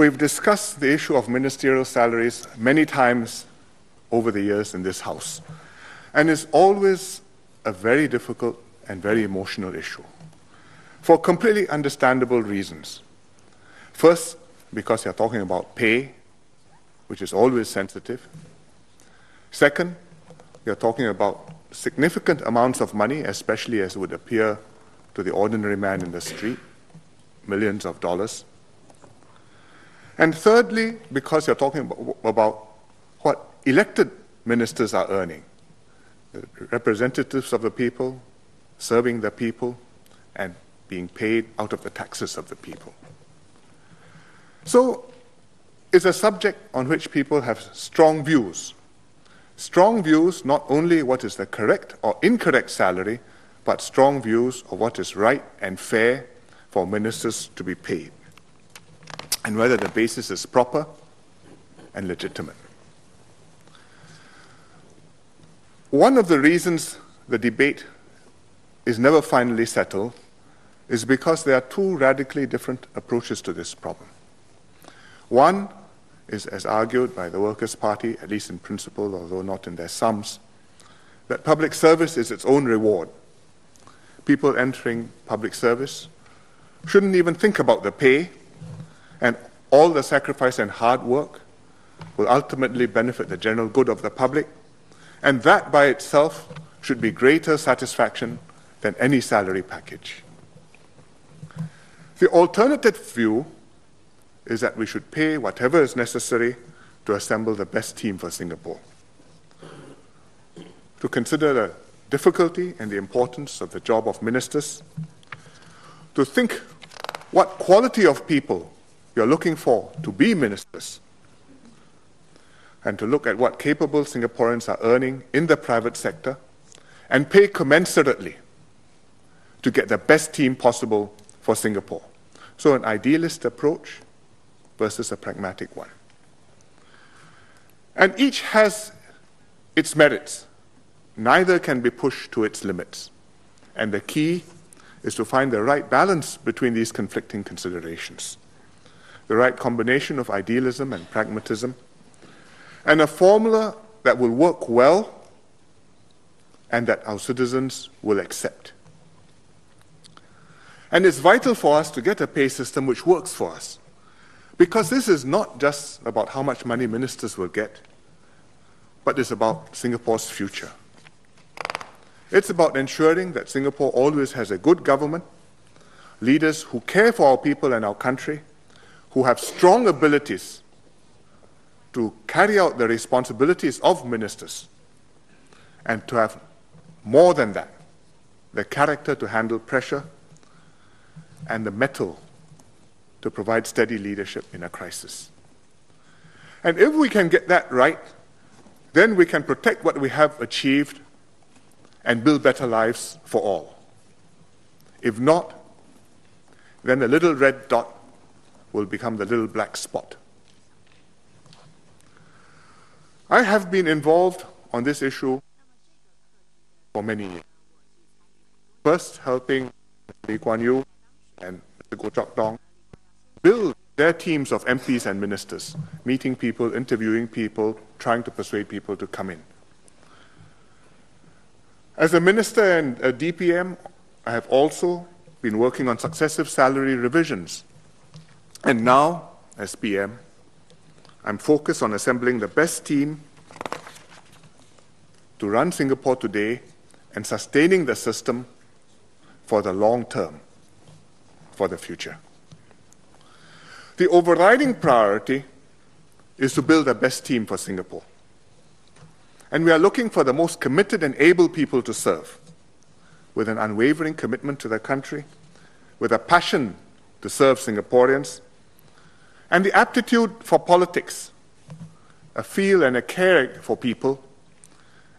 We've discussed the issue of ministerial salaries many times over the years in this House, and it's always a very difficult and very emotional issue for completely understandable reasons. First, because you're talking about pay, which is always sensitive. Second, you're talking about significant amounts of money, especially as would appear to the ordinary man in the street, millions of dollars. And thirdly, because you're talking about, what elected ministers are earning, representatives of the people, serving the people, and being paid out of the taxes of the people. So it's a subject on which people have strong views. Strong views not only what is the correct or incorrect salary, but strong views of what is right and fair for ministers to be paid, and whether the basis is proper and legitimate. One of the reasons the debate is never finally settled is because there are two radically different approaches to this problem. One is, as argued by the Workers' Party, at least in principle, although not in their sums, that public service is its own reward. People entering public service shouldn't even think about the pay, and all the sacrifice and hard work will ultimately benefit the general good of the public, and that by itself should be greater satisfaction than any salary package. The alternative view is that we should pay whatever is necessary to assemble the best team for Singapore. To consider the difficulty and the importance of the job of ministers, to think what quality of people you're looking for to be ministers, and to look at what capable Singaporeans are earning in the private sector and pay commensurately to get the best team possible for Singapore. So, an idealist approach versus a pragmatic one. And each has its merits. Neither can be pushed to its limits. And the key is to find the right balance between these conflicting considerations, the right combination of idealism and pragmatism, and a formula that will work well and that our citizens will accept. And it's vital for us to get a pay system which works for us. Because this is not just about how much money ministers will get, but it's about Singapore's future. It's about ensuring that Singapore always has a good government, leaders who care for our people and our country, who have strong abilities to carry out the responsibilities of ministers, and to have more than that, the character to handle pressure and the mettle to provide steady leadership in a crisis. And if we can get that right, then we can protect what we have achieved and build better lives for all. If not, then the little red dot will become the little black spot. I have been involved on this issue for many years. First, helping Lee Kuan Yew and Mr. Goh Chok Tong build their teams of MPs and ministers, meeting people, interviewing people, trying to persuade people to come in. As a minister and a DPM, I have also been working on successive salary revisions. And now, as PM, I'm focused on assembling the best team to run Singapore today and sustaining the system for the long term, for the future. The overriding priority is to build the best team for Singapore. And we are looking for the most committed and able people to serve, with an unwavering commitment to their country, with a passion to serve Singaporeans, and the aptitude for politics, a feel and a care for people,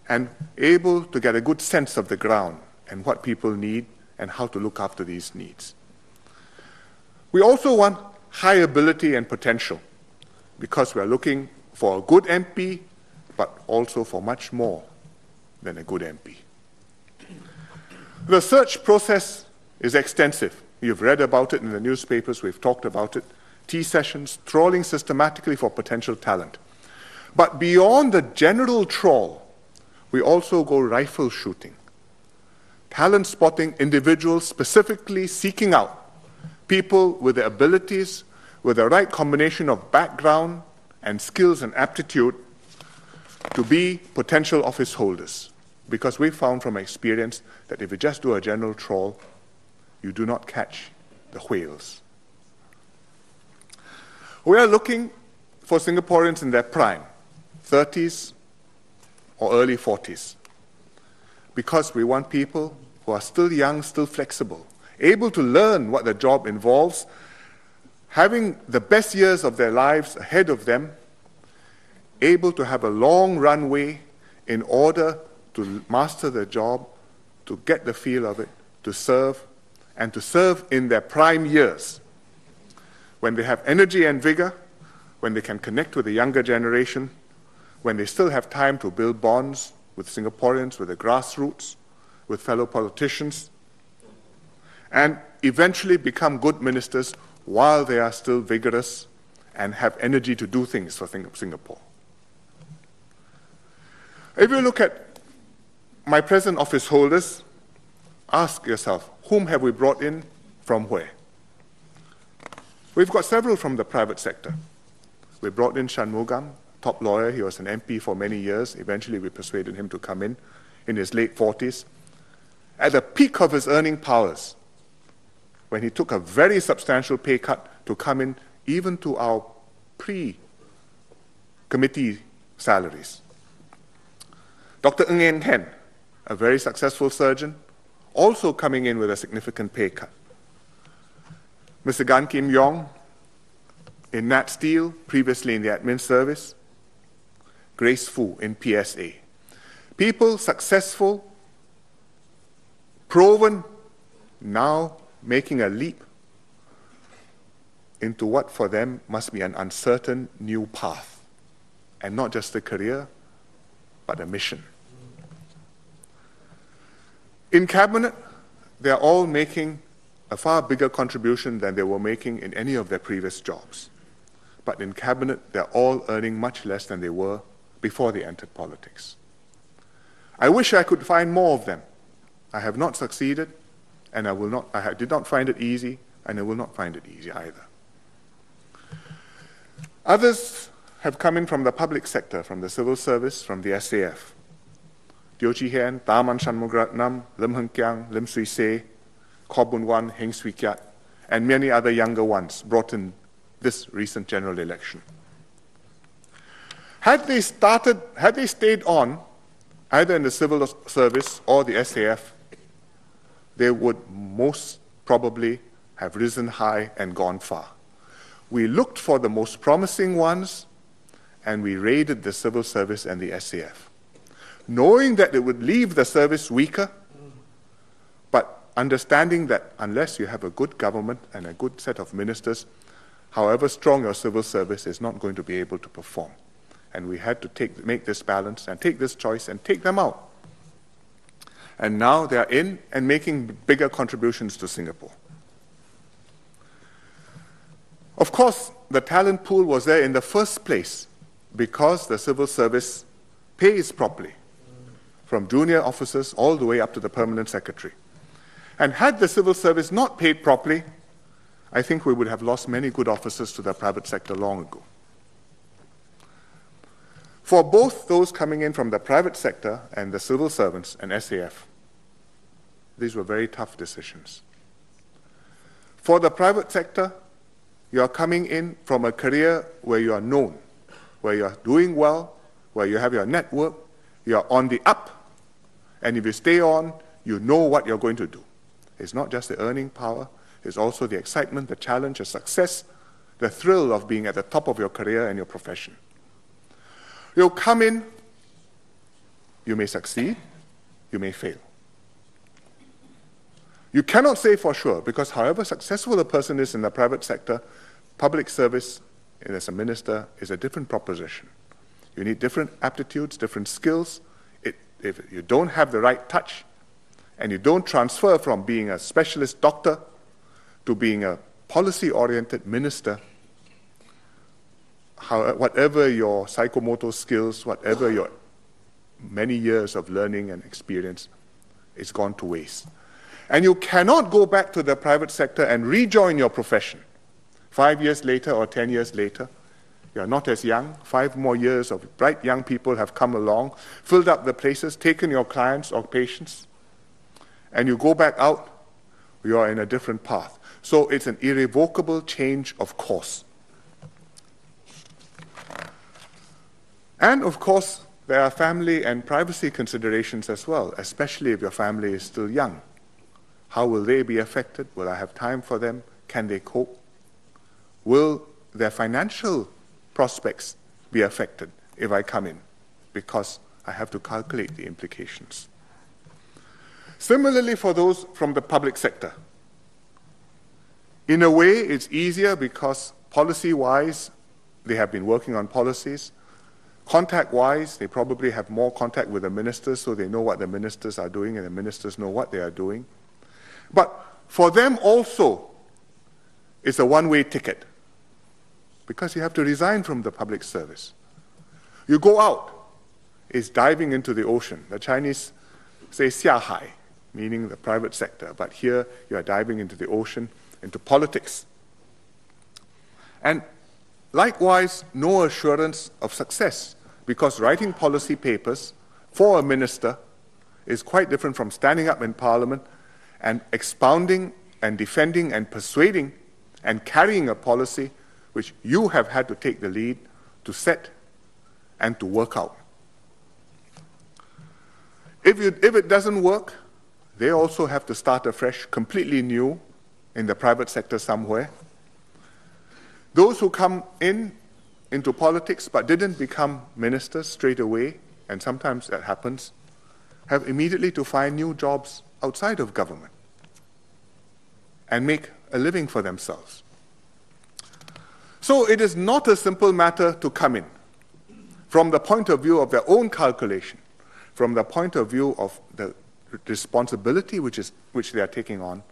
and able to get a good sense of the ground and what people need and how to look after these needs. We also want high ability and potential because we are looking for a good MP, but also for much more than a good MP. The search process is extensive. You've read about it in the newspapers, we've talked about it. Tea sessions, trawling systematically for potential talent. But beyond the general trawl, we also go rifle shooting, talent spotting individuals specifically seeking out people with the abilities, with the right combination of background and skills and aptitude to be potential office holders. Because we found from experience that if you just do a general trawl, you do not catch the whales. We are looking for Singaporeans in their prime, 30s or early 40s, because we want people who are still young, still flexible, able to learn what the job involves, having the best years of their lives ahead of them, able to have a long runway in order to master their job, to get the feel of it, to serve, and to serve in their prime years when they have energy and vigor, when they can connect with the younger generation, when they still have time to build bonds with Singaporeans, with the grassroots, with fellow politicians, and eventually become good ministers while they are still vigorous and have energy to do things for Singapore. If you look at my present office holders, ask yourself, whom have we brought in from where? We've got several from the private sector. We brought in Shanmugam, top lawyer. He was an MP for many years. Eventually, we persuaded him to come in in his late 40s. At the peak of his earning powers, when he took a very substantial pay cut to come in even to our pre committee salaries. Dr. Ng Hen, a very successful surgeon, also coming in with a significant pay cut. Mr. Gan Kim Yong in Nat Steel, previously in the admin service. Grace Fu in PSA. People successful, proven, now making a leap into what for them must be an uncertain new path. And not just a career, but a mission. In cabinet, they're all making a far bigger contribution than they were making in any of their previous jobs. But in cabinet, they're all earning much less than they were before they entered politics. I wish I could find more of them. I have not succeeded, and I will not. I did not find it easy, and I will not find it easy either. Others have come in from the public sector, from the civil service, from the SAF. Teo Chee Hean, Tharman Shanmugaratnam, Lim Hng Kiang, Lim Swee Say, Boon Wan, Heng Swee Keat, and many other younger ones brought in this recent general election. Had they started, had they stayed on, either in the civil service or the SAF, they would most probably have risen high and gone far. We looked for the most promising ones and we raided the civil service and the SAF, knowing that it would leave the service weaker understanding that unless you have a good government and a good set of ministers, however strong your civil service is not going to be able to perform. And we had to take, make this balance and take this choice and take them out. And now they are in and making bigger contributions to Singapore. Of course, the talent pool was there in the first place because the civil service pays properly, from junior officers all the way up to the permanent secretary. And had the civil service not paid properly, I think we would have lost many good officers to the private sector long ago. For both those coming in from the private sector and the civil servants and SAF, these were very tough decisions. For the private sector, you are coming in from a career where you are known, where you are doing well, where you have your network, you are on the up, and if you stay on, you know what you're going to do. It's not just the earning power, it's also the excitement, the challenge, the success, the thrill of being at the top of your career and your profession. You'll come in, you may succeed, you may fail. You cannot say for sure because, however successful a person is in the private sector, public service as a minister is a different proposition. You need different aptitudes, different skills. It, if you don't have the right touch, and you don't transfer from being a specialist doctor to being a policy oriented minister, how, uh, whatever your psychomotor skills, whatever your many years of learning and experience, is gone to waste. And you cannot go back to the private sector and rejoin your profession five years later or ten years later. You are not as young. Five more years of bright young people have come along, filled up the places, taken your clients or patients, and you go back out, you are in a different path. So it's an irrevocable change of course. And of course, there are family and privacy considerations as well, especially if your family is still young. How will they be affected? Will I have time for them? Can they cope? Will their financial prospects be affected if I come in? Because I have to calculate the implications. Similarly, for those from the public sector, in a way, it's easier because policy wise, they have been working on policies. Contact wise, they probably have more contact with the ministers, so they know what the ministers are doing, and the ministers know what they are doing. But for them also, it's a one way ticket because you have to resign from the public service. You go out, it's diving into the ocean. The Chinese say "Xia 下海, meaning the private sector, but here you are diving into the ocean, into politics. And likewise, no assurance of success because writing policy papers for a minister is quite different from standing up in Parliament and expounding and defending and persuading and carrying a policy which you have had to take the lead to set and to work out. If, you, if it doesn't work, they also have to start afresh, completely new, in the private sector somewhere. Those who come in into politics but didn't become ministers straight away, and sometimes that happens, have immediately to find new jobs outside of government and make a living for themselves. So it is not a simple matter to come in from the point of view of their own calculation, from the point of view of responsibility which, is, which they are taking on,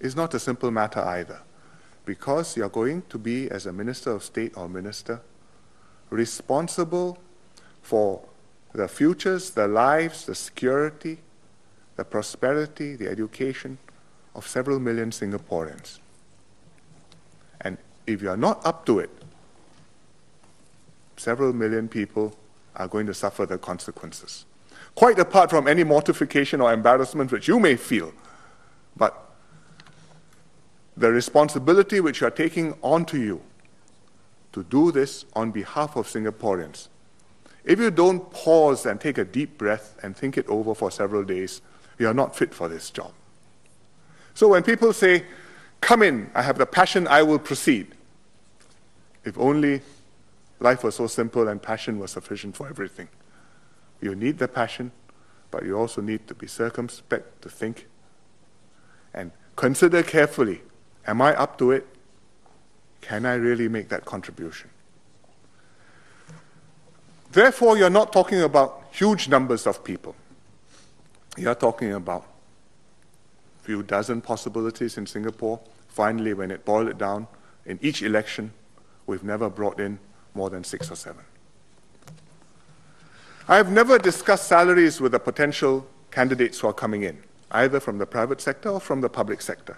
is not a simple matter either because you're going to be, as a minister of state or minister, responsible for the futures, the lives, the security, the prosperity, the education of several million Singaporeans. And if you are not up to it, several million people are going to suffer the consequences. Quite apart from any mortification or embarrassment which you may feel, but the responsibility which you are taking onto you to do this on behalf of Singaporeans. If you don't pause and take a deep breath and think it over for several days, you are not fit for this job. So when people say, Come in, I have the passion, I will proceed. If only life was so simple and passion was sufficient for everything. You need the passion, but you also need to be circumspect, to think, and consider carefully Am I up to it? Can I really make that contribution? Therefore, you're not talking about huge numbers of people. You're talking about a few dozen possibilities in Singapore. Finally, when it boiled it down, in each election, we've never brought in more than six or seven. I have never discussed salaries with the potential candidates who are coming in, either from the private sector or from the public sector.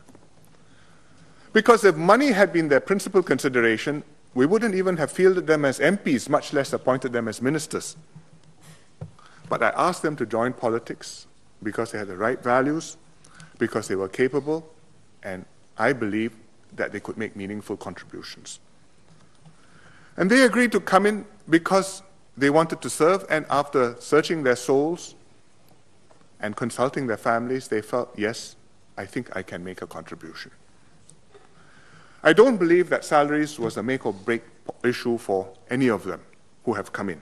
Because if money had been their principal consideration, we wouldn't even have fielded them as MPs, much less appointed them as ministers. But I asked them to join politics because they had the right values, because they were capable, and I believe that they could make meaningful contributions. And they agreed to come in because they wanted to serve, and after searching their souls and consulting their families, they felt, yes, I think I can make a contribution. I don't believe that salaries was a make or break issue for any of them who have come in.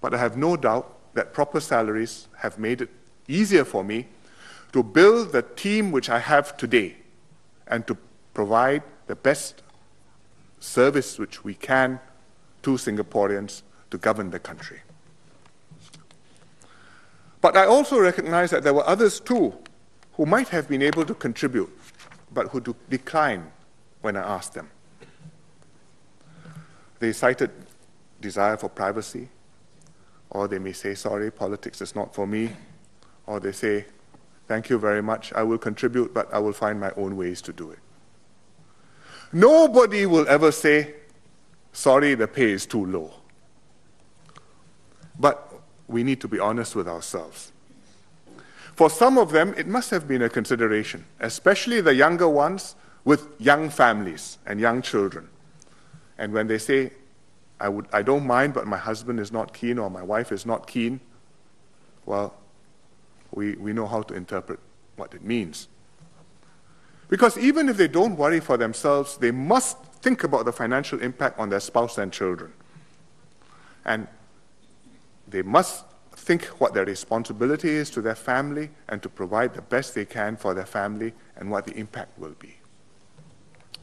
But I have no doubt that proper salaries have made it easier for me to build the team which I have today and to provide the best service which we can to Singaporeans to govern the country. But I also recognize that there were others too who might have been able to contribute, but who declined when I asked them. they cited desire for privacy, or they may say, sorry, politics is not for me, or they say, thank you very much, I will contribute, but I will find my own ways to do it. Nobody will ever say, sorry, the pay is too low. But we need to be honest with ourselves. For some of them, it must have been a consideration, especially the younger ones with young families and young children. And when they say, I, would, I don't mind, but my husband is not keen or my wife is not keen, well, we, we know how to interpret what it means. Because even if they don't worry for themselves, they must think about the financial impact on their spouse and children. And they must think what their responsibility is to their family and to provide the best they can for their family and what the impact will be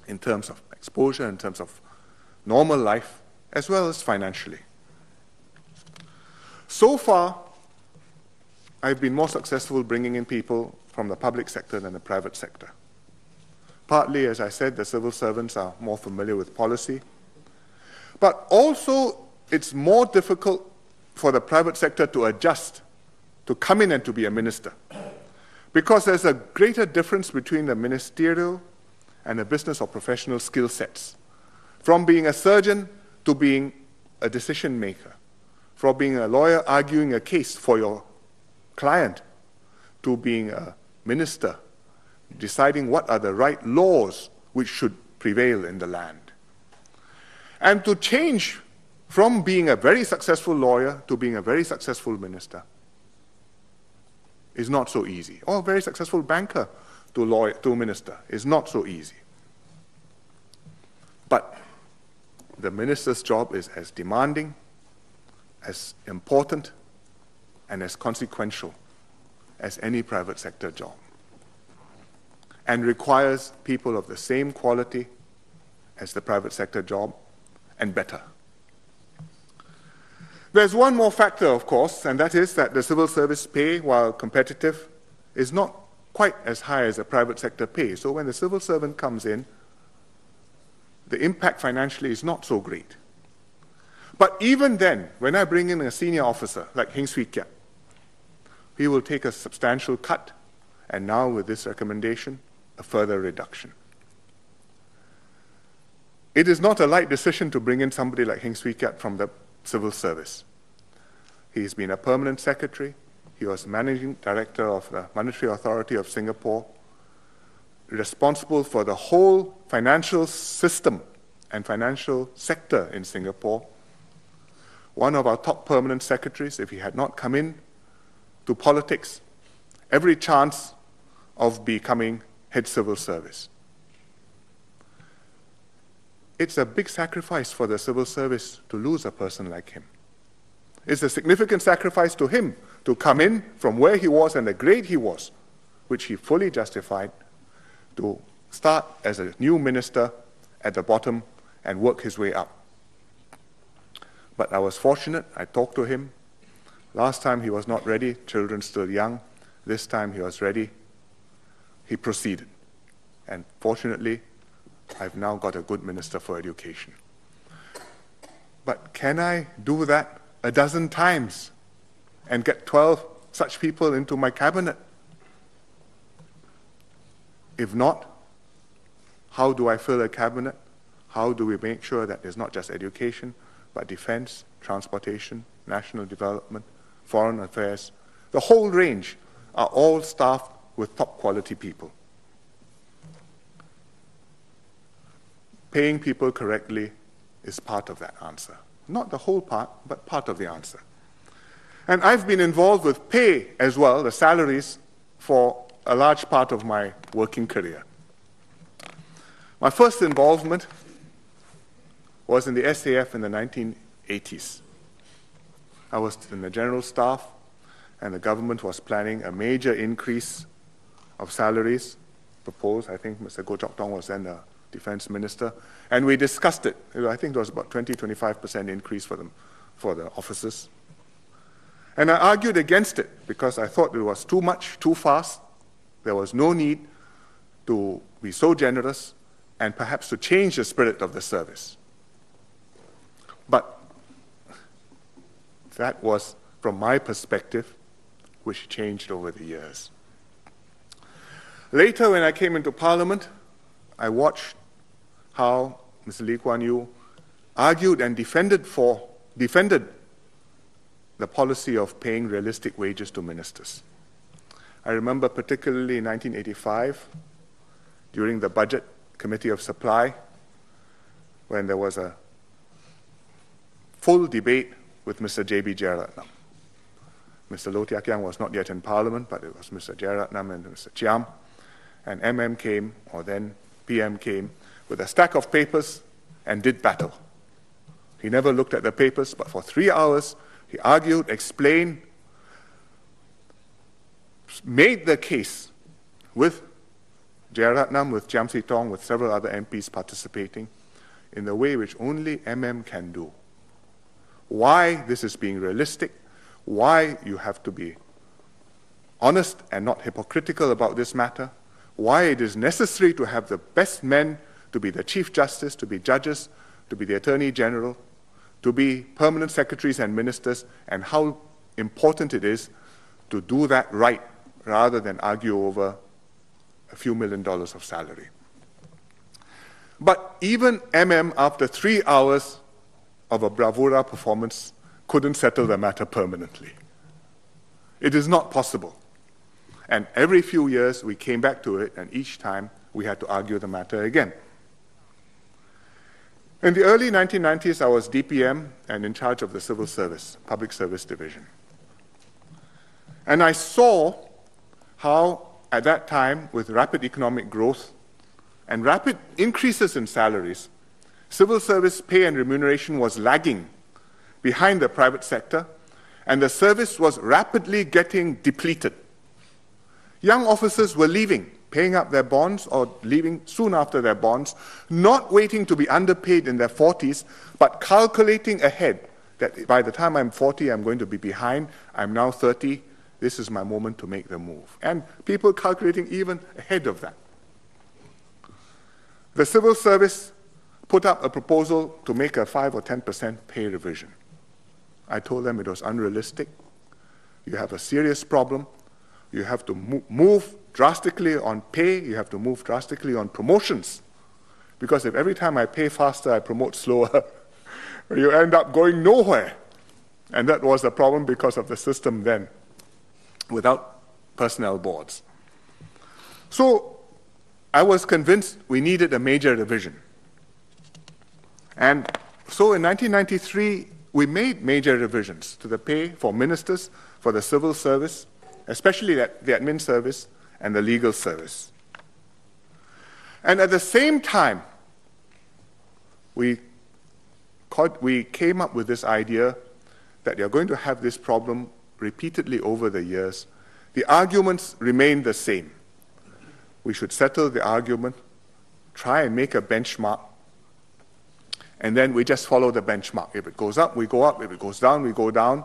in terms of exposure, in terms of normal life, as well as financially. So far, I've been more successful bringing in people from the public sector than the private sector. Partly, as I said, the civil servants are more familiar with policy, but also it's more difficult for the private sector to adjust, to come in and to be a minister. Because there's a greater difference between the ministerial and the business or professional skill sets. From being a surgeon to being a decision maker, from being a lawyer arguing a case for your client to being a minister, deciding what are the right laws which should prevail in the land. And to change from being a very successful lawyer to being a very successful minister is not so easy. Or a very successful banker to, lawyer, to minister is not so easy. But the minister's job is as demanding, as important, and as consequential as any private sector job, and requires people of the same quality as the private sector job and better. There's one more factor, of course, and that is that the civil service pay, while competitive, is not quite as high as the private sector pay. So when the civil servant comes in, the impact financially is not so great. But even then, when I bring in a senior officer like Heng Swee Keat, he will take a substantial cut, and now with this recommendation, a further reduction. It is not a light decision to bring in somebody like Heng Swee Keat from the civil service. He's been a permanent secretary. He was managing director of the Monetary Authority of Singapore, responsible for the whole financial system and financial sector in Singapore. One of our top permanent secretaries, if he had not come in to politics, every chance of becoming head civil service. It's a big sacrifice for the civil service to lose a person like him. It's a significant sacrifice to him to come in from where he was and the grade he was, which he fully justified, to start as a new minister at the bottom and work his way up. But I was fortunate, I talked to him. Last time he was not ready, children still young. This time he was ready. He proceeded. And fortunately, I've now got a good minister for education. But can I do that a dozen times and get 12 such people into my cabinet? If not, how do I fill a cabinet? How do we make sure that there's not just education, but defense, transportation, national development, foreign affairs? The whole range are all staffed with top quality people. Paying people correctly is part of that answer. Not the whole part, but part of the answer. And I've been involved with pay as well, the salaries, for a large part of my working career. My first involvement was in the SAF in the 1980s. I was in the general staff, and the government was planning a major increase of salaries proposed. I think Mr. Goh Chok Tong was then the defense minister, and we discussed it. I think there was about 20, 25% increase for them, for the officers. And I argued against it because I thought it was too much, too fast. There was no need to be so generous and perhaps to change the spirit of the service. But that was, from my perspective, which changed over the years. Later, when I came into Parliament, I watched how Mr. Lee Kuan Yew argued and defended for defended the policy of paying realistic wages to ministers. I remember particularly in 1985, during the Budget Committee of Supply, when there was a full debate with Mr. J.B. Jeyaretnam. Mr. Khiang was not yet in Parliament, but it was Mr. Jeyaretnam and Mr. Chiam. And MM came, or then PM came, with a stack of papers and did battle. He never looked at the papers, but for three hours he argued, explained, made the case with Jeyaretnam, with Chiam See Tong, with several other MPs participating in the way which only MM can do. Why this is being realistic, why you have to be honest and not hypocritical about this matter, why it is necessary to have the best men to be the Chief Justice, to be judges, to be the Attorney General, to be permanent secretaries and ministers, and how important it is to do that right rather than argue over a few million dollars of salary. But even MM, after three hours of a bravura performance, couldn't settle the matter permanently. It is not possible. And every few years we came back to it, and each time we had to argue the matter again. In the early 1990s, I was DPM and in charge of the Civil Service, Public Service Division. And I saw how, at that time, with rapid economic growth and rapid increases in salaries, civil service pay and remuneration was lagging behind the private sector, and the service was rapidly getting depleted. Young officers were leaving paying up their bonds or leaving soon after their bonds, not waiting to be underpaid in their 40s, but calculating ahead that by the time I'm 40, I'm going to be behind. I'm now 30. This is my moment to make the move. And people calculating even ahead of that. The civil service put up a proposal to make a 5 or 10% pay revision. I told them it was unrealistic. You have a serious problem. You have to move drastically on pay, you have to move drastically on promotions. Because if every time I pay faster, I promote slower, you end up going nowhere. And that was the problem because of the system then, without personnel boards. So I was convinced we needed a major revision. And so in 1993, we made major revisions to the pay for ministers, for the civil service, especially the admin service, and the legal service. And at the same time, we, caught, we came up with this idea that you're going to have this problem repeatedly over the years. The arguments remain the same. We should settle the argument, try and make a benchmark, and then we just follow the benchmark. If it goes up, we go up. If it goes down, we go down.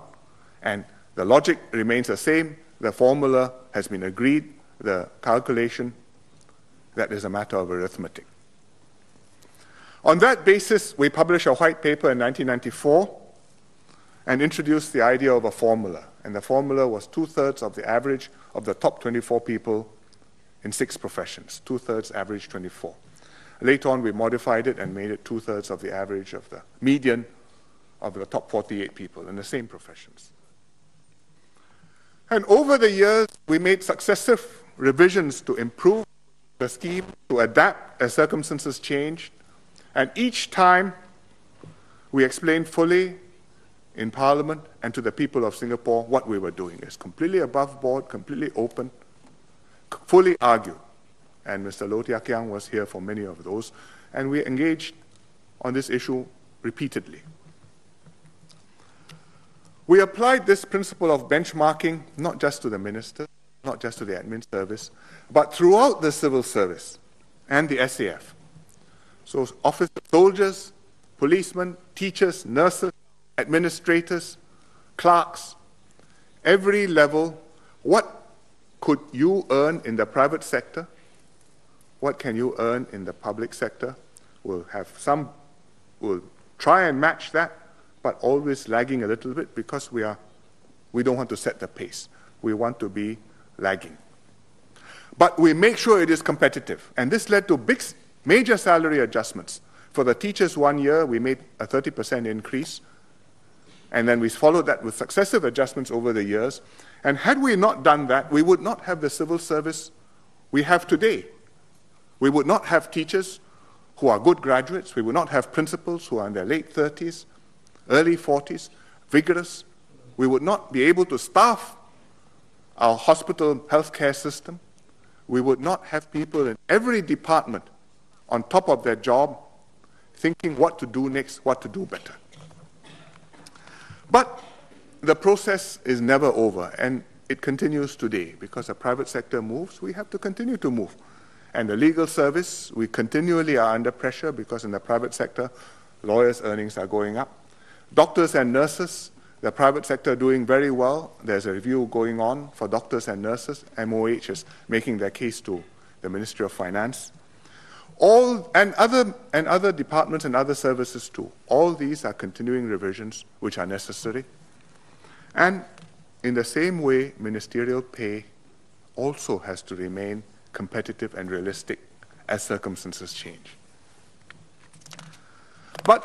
And the logic remains the same. The formula has been agreed the calculation, that is a matter of arithmetic. On that basis, we published a white paper in 1994 and introduced the idea of a formula. And the formula was two thirds of the average of the top 24 people in six professions, two thirds average 24. Later on, we modified it and made it two thirds of the average of the median of the top 48 people in the same professions. And over the years, we made successive revisions to improve the scheme, to adapt as circumstances changed. And each time we explained fully in Parliament and to the people of Singapore what we were doing. It's completely above board, completely open, fully argued. And Mr. Low Thia Khiang was here for many of those. And we engaged on this issue repeatedly. We applied this principle of benchmarking not just to the ministers, not just to the admin service, but throughout the civil service and the SAF. So, office soldiers, policemen, teachers, nurses, administrators, clerks, every level, what could you earn in the private sector? What can you earn in the public sector? We'll have some, we'll try and match that but always lagging a little bit because we, are, we don't want to set the pace. We want to be lagging. But we make sure it is competitive. And this led to big, major salary adjustments. For the teachers, one year, we made a 30% increase. And then we followed that with successive adjustments over the years. And had we not done that, we would not have the civil service we have today. We would not have teachers who are good graduates. We would not have principals who are in their late 30s, early 40s, vigorous. We would not be able to staff our hospital healthcare system. We would not have people in every department on top of their job thinking what to do next, what to do better. But the process is never over, and it continues today. Because the private sector moves, we have to continue to move. And the legal service, we continually are under pressure because in the private sector, lawyers' earnings are going up. Doctors and nurses, the private sector doing very well. There's a review going on for doctors and nurses. MOH is making their case to the Ministry of Finance. All, and, other, and other departments and other services too. All these are continuing revisions which are necessary. And in the same way, ministerial pay also has to remain competitive and realistic as circumstances change. But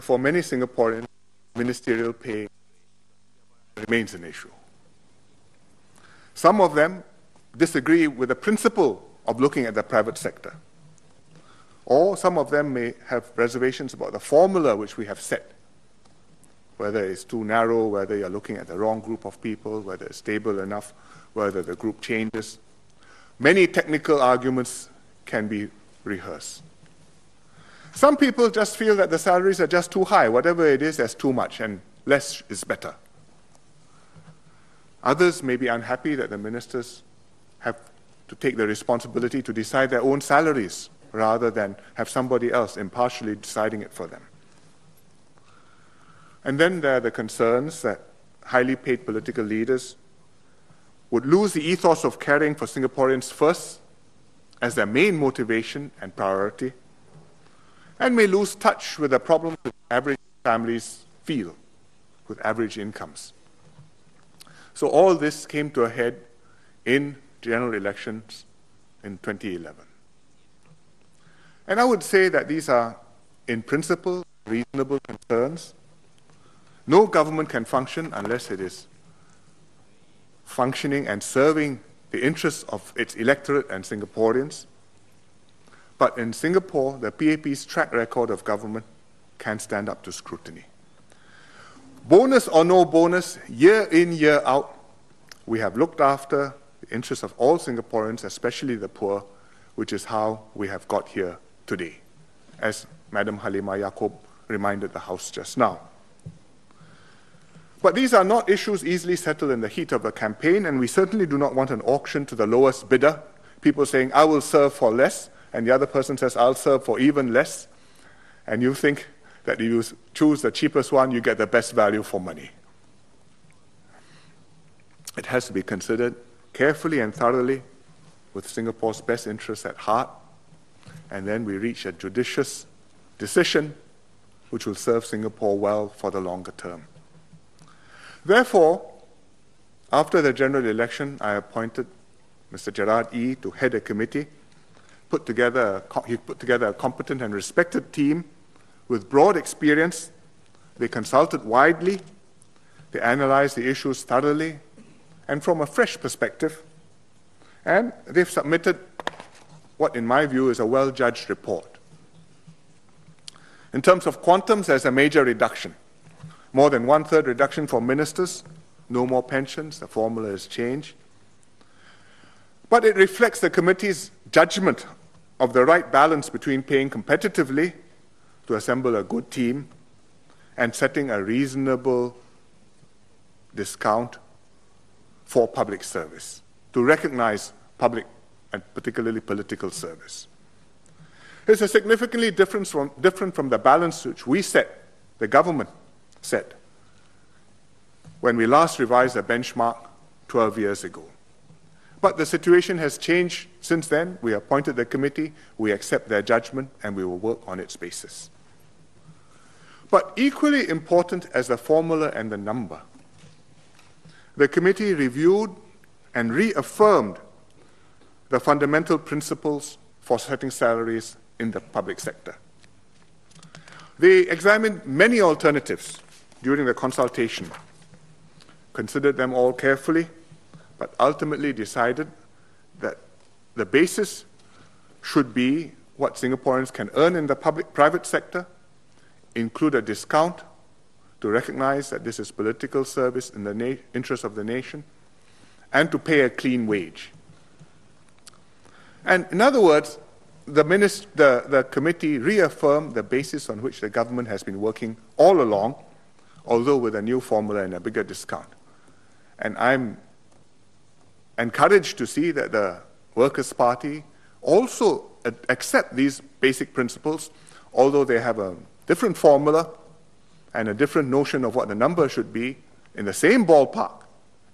for many Singaporeans, ministerial pay remains an issue. Some of them disagree with the principle of looking at the private sector. Or some of them may have reservations about the formula which we have set, whether it's too narrow, whether you're looking at the wrong group of people, whether it's stable enough, whether the group changes. Many technical arguments can be rehearsed. Some people just feel that the salaries are just too high. Whatever it is, there's too much, and less is better. Others may be unhappy that the ministers have to take the responsibility to decide their own salaries rather than have somebody else impartially deciding it for them. And then there are the concerns that highly paid political leaders would lose the ethos of caring for Singaporeans first as their main motivation and priority, and may lose touch with the problems that average families feel with average incomes. So all this came to a head in general elections in 2011. And I would say that these are, in principle, reasonable concerns. No government can function unless it is functioning and serving the interests of its electorate and Singaporeans. But in Singapore, the PAP's track record of government can stand up to scrutiny. Bonus or no bonus, year in, year out, we have looked after the interests of all Singaporeans, especially the poor, which is how we have got here today, as Madam Halimah Yacob reminded the House just now. But these are not issues easily settled in the heat of a campaign, and we certainly do not want an auction to the lowest bidder. People saying, I will serve for less, and the other person says, I'll serve for even less. And you think that if you choose the cheapest one, you get the best value for money. It has to be considered carefully and thoroughly with Singapore's best interests at heart, and then we reach a judicious decision which will serve Singapore well for the longer term. Therefore, after the general election, I appointed Mr. Gerard Ee to head a committee. Put together, he put together a competent and respected team with broad experience. They consulted widely, they analyzed the issues thoroughly and from a fresh perspective, and they've submitted what, in my view, is a well judged report. In terms of quantums, there's a major reduction. More than one third reduction for ministers, no more pensions, the formula is changed. But it reflects the committee's judgment of the right balance between paying competitively to assemble a good team and setting a reasonable discount for public service, to recognize public and particularly political service. It's a significantly different from, different from the balance which we set, the government set, when we last revised the benchmark 12 years ago. But the situation has changed since then. We appointed the committee, we accept their judgment, and we will work on its basis. But equally important as the formula and the number, the committee reviewed and reaffirmed the fundamental principles for setting salaries in the public sector. They examined many alternatives during the consultation, considered them all carefully, but ultimately decided that the basis should be what Singaporeans can earn in the public private sector, include a discount to recognize that this is political service in the interest of the nation, and to pay a clean wage. And in other words, the, the, the committee reaffirmed the basis on which the government has been working all along, although with a new formula and a bigger discount. And I'm encouraged to see that the Workers' Party also accept these basic principles, although they have a different formula and a different notion of what the number should be in the same ballpark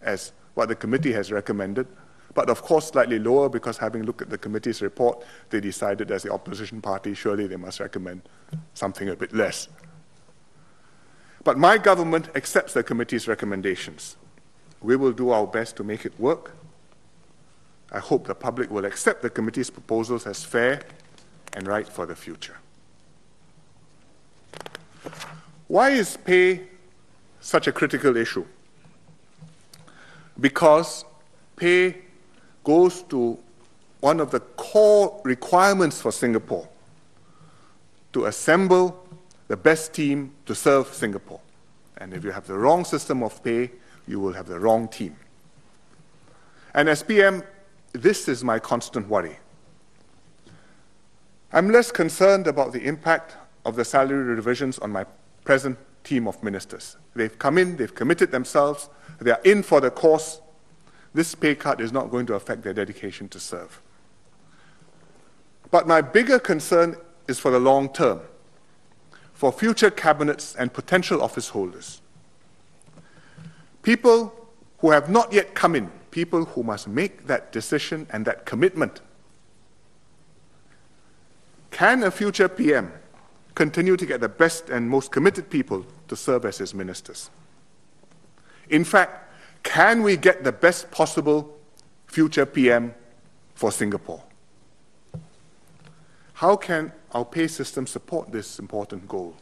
as what the committee has recommended, but of course slightly lower because having looked at the committee's report, they decided as the opposition party, surely they must recommend something a bit less. But my government accepts the committee's recommendations. We will do our best to make it work. I hope the public will accept the committee's proposals as fair and right for the future. Why is pay such a critical issue? Because pay goes to one of the core requirements for Singapore to assemble the best team to serve Singapore. And if you have the wrong system of pay, you will have the wrong team. And as PM, this is my constant worry. I'm less concerned about the impact of the salary revisions on my present team of ministers. They've come in, they've committed themselves, they are in for the course, this pay cut is not going to affect their dedication to serve. But my bigger concern is for the long term, for future cabinets and potential office holders. People who have not yet come in, people who must make that decision and that commitment. Can a future PM continue to get the best and most committed people to serve as his ministers? In fact, can we get the best possible future PM for Singapore? How can our pay system support this important goal?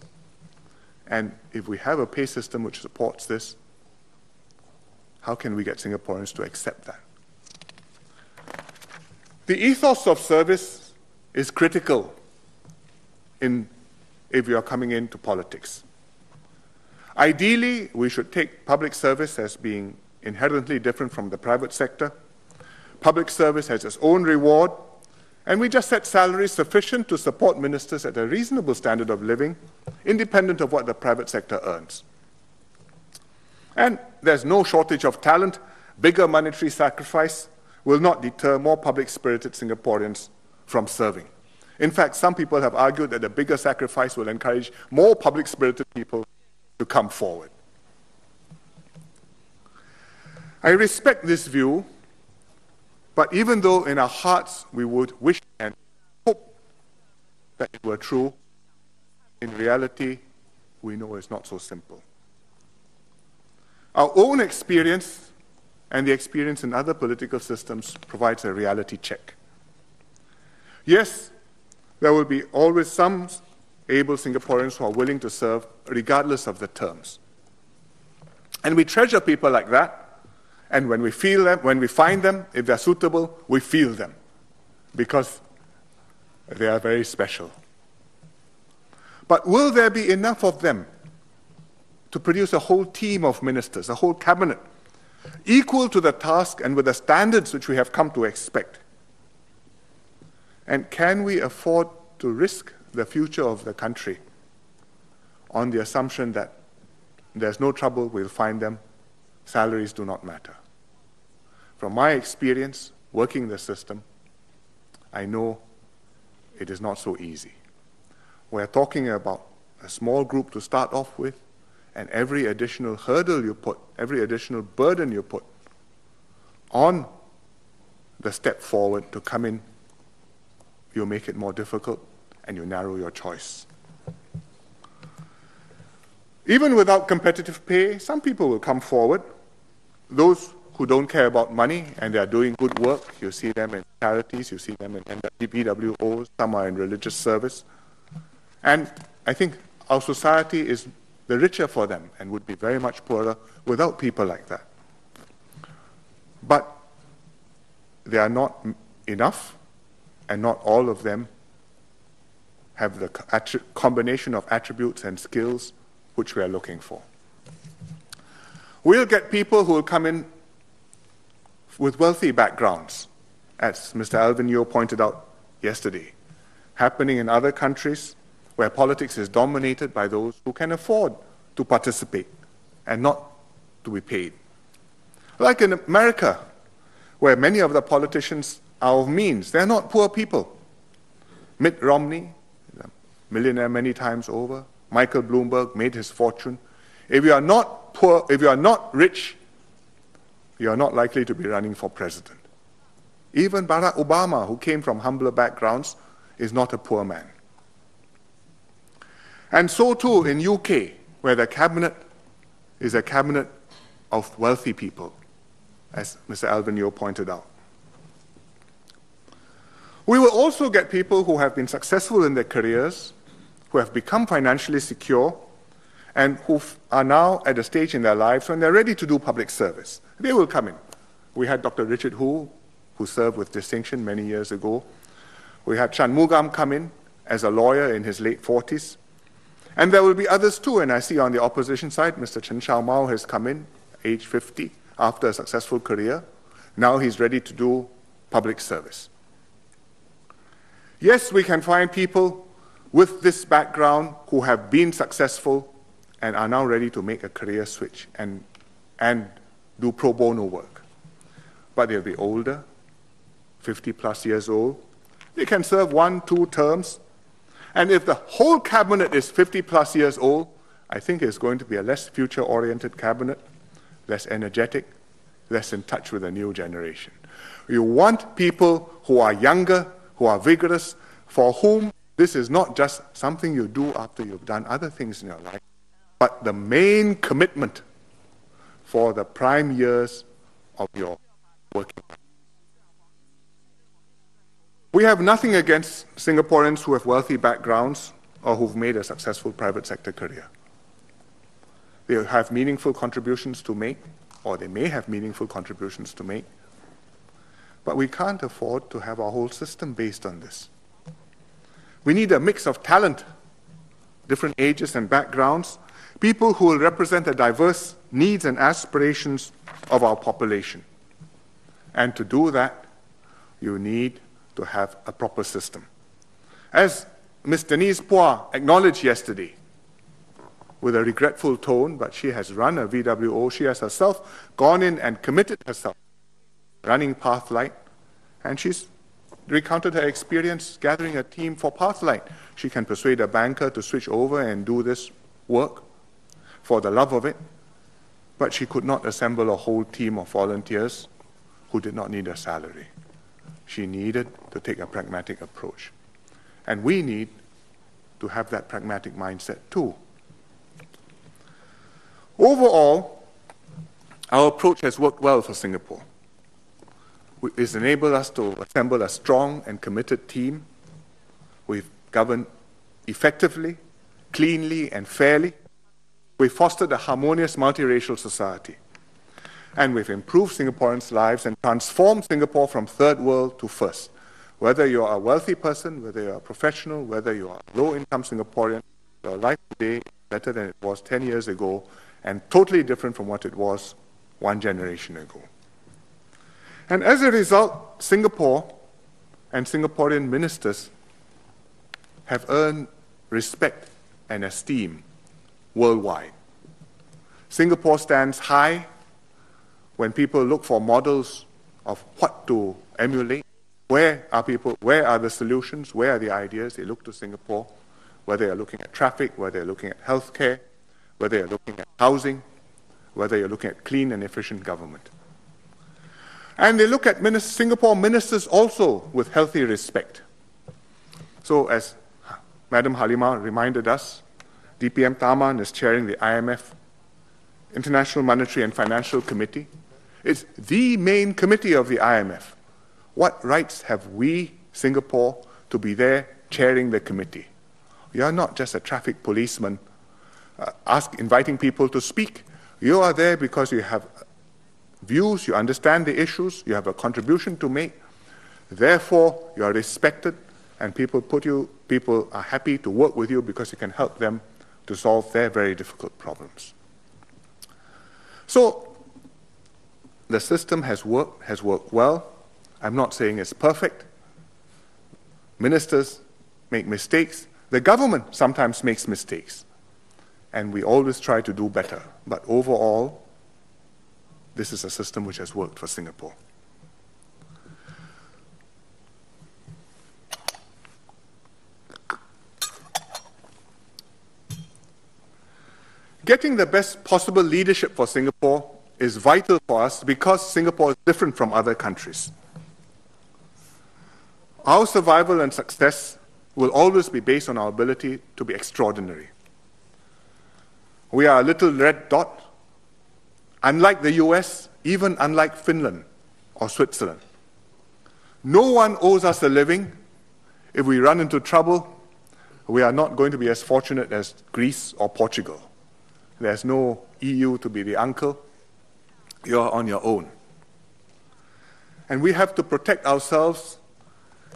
And if we have a pay system which supports this, how can we get Singaporeans to accept that? The ethos of service is critical in, if you are coming into politics. Ideally, we should take public service as being inherently different from the private sector. Public service has its own reward, and we just set salaries sufficient to support ministers at a reasonable standard of living, independent of what the private sector earns. And there's no shortage of talent. Bigger monetary sacrifice will not deter more public spirited Singaporeans from serving. In fact, some people have argued that a bigger sacrifice will encourage more public spirited people to come forward. I respect this view, but even though in our hearts we would wish and hope that it were true, in reality, we know it's not so simple. Our own experience and the experience in other political systems provides a reality check. Yes, there will be always some able Singaporeans who are willing to serve regardless of the terms. And we treasure people like that and when we feel them, when we find them, if they're suitable, we feel them because they are very special. But will there be enough of them to produce a whole team of ministers, a whole cabinet, equal to the task and with the standards which we have come to expect? And can we afford to risk the future of the country on the assumption that there's no trouble, we'll find them, salaries do not matter? From my experience working the system, I know it is not so easy. We're talking about a small group to start off with, and every additional hurdle you put, every additional burden you put on the step forward to come in, you make it more difficult and you narrow your choice. Even without competitive pay, some people will come forward. Those who don't care about money and they are doing good work, you see them in charities, you see them in VWOs, some are in religious service. And I think our society is the richer for them and would be very much poorer without people like that. But they are not enough, and not all of them have the combination of attributes and skills which we are looking for. We'll get people who will come in with wealthy backgrounds, as Mr. Alvin Yeo pointed out yesterday, happening in other countries where politics is dominated by those who can afford to participate and not to be paid. Like in America, where many of the politicians are of means, they're not poor people. Mitt Romney, millionaire many times over, Michael Bloomberg made his fortune. If you are not poor, if you are not rich, you are not likely to be running for president. Even Barack Obama, who came from humbler backgrounds, is not a poor man. And so too in UK, where the cabinet is a cabinet of wealthy people, as Mr. Alvin Yeo pointed out. We will also get people who have been successful in their careers, who have become financially secure, and who are now at a stage in their lives when they're ready to do public service. They will come in. We had Dr. Richard Hu, who served with distinction many years ago. We had Shanmugam come in as a lawyer in his late 40s. And there will be others too, and I see on the opposition side, Mr. Chen Show Mao has come in, age 50, after a successful career. Now he's ready to do public service. Yes, we can find people with this background who have been successful and are now ready to make a career switch and, and do pro bono work. But they'll be older, 50 plus years old. They can serve one, two terms. And if the whole cabinet is 50 plus years old, I think it's going to be a less future oriented cabinet, less energetic, less in touch with the new generation. You want people who are younger, who are vigorous, for whom this is not just something you do after you've done other things in your life, but the main commitment for the prime years of your working life. We have nothing against Singaporeans who have wealthy backgrounds or who've made a successful private sector career. They have meaningful contributions to make, or they may have meaningful contributions to make. But we can't afford to have our whole system based on this. We need a mix of talent, different ages and backgrounds, people who will represent the diverse needs and aspirations of our population. And to do that, you need to have a proper system. As Ms. Denise Phua acknowledged yesterday, with a regretful tone, but she has run a VWO. She has herself gone in and committed herself running Pathlight, and she's recounted her experience gathering a team for Pathlight. She can persuade a banker to switch over and do this work for the love of it, but she could not assemble a whole team of volunteers who did not need a salary. She needed to take a pragmatic approach. And we need to have that pragmatic mindset too. Overall, our approach has worked well for Singapore. It's enabled us to assemble a strong and committed team. We've governed effectively, cleanly, and fairly. We've fostered a harmonious multiracial society and we've improved Singaporeans' lives and transformed Singapore from third world to first. Whether you're a wealthy person, whether you're a professional, whether you're a low-income Singaporean, your life today is better than it was 10 years ago and totally different from what it was one generation ago. And as a result, Singapore and Singaporean ministers have earned respect and esteem worldwide. Singapore stands high when people look for models of what to emulate, where are people, where are the solutions, where are the ideas, they look to Singapore, whether they're looking at traffic, whether they're looking at healthcare, whether you're looking at housing, whether you're looking at clean and efficient government. And they look at minister, Singapore ministers also with healthy respect. So, as Madam Halima reminded us, DPM Tharman is chairing the IMF, International Monetary and Financial Committee. It's the main committee of the IMF. What rights have we, Singapore, to be there chairing the committee? You're not just a traffic policeman uh, ask, inviting people to speak. You are there because you have views, you understand the issues, you have a contribution to make. Therefore, you are respected, and people put you, people are happy to work with you because you can help them to solve their very difficult problems. So, the system has worked, has worked well. I'm not saying it's perfect. Ministers make mistakes. The government sometimes makes mistakes. And we always try to do better. But overall, this is a system which has worked for Singapore. Getting the best possible leadership for Singapore is vital for us because Singapore is different from other countries. Our survival and success will always be based on our ability to be extraordinary. We are a little red dot, unlike the US, even unlike Finland or Switzerland. No one owes us a living. If we run into trouble, we are not going to be as fortunate as Greece or Portugal. There's no EU to be the uncle. You're on your own. And we have to protect ourselves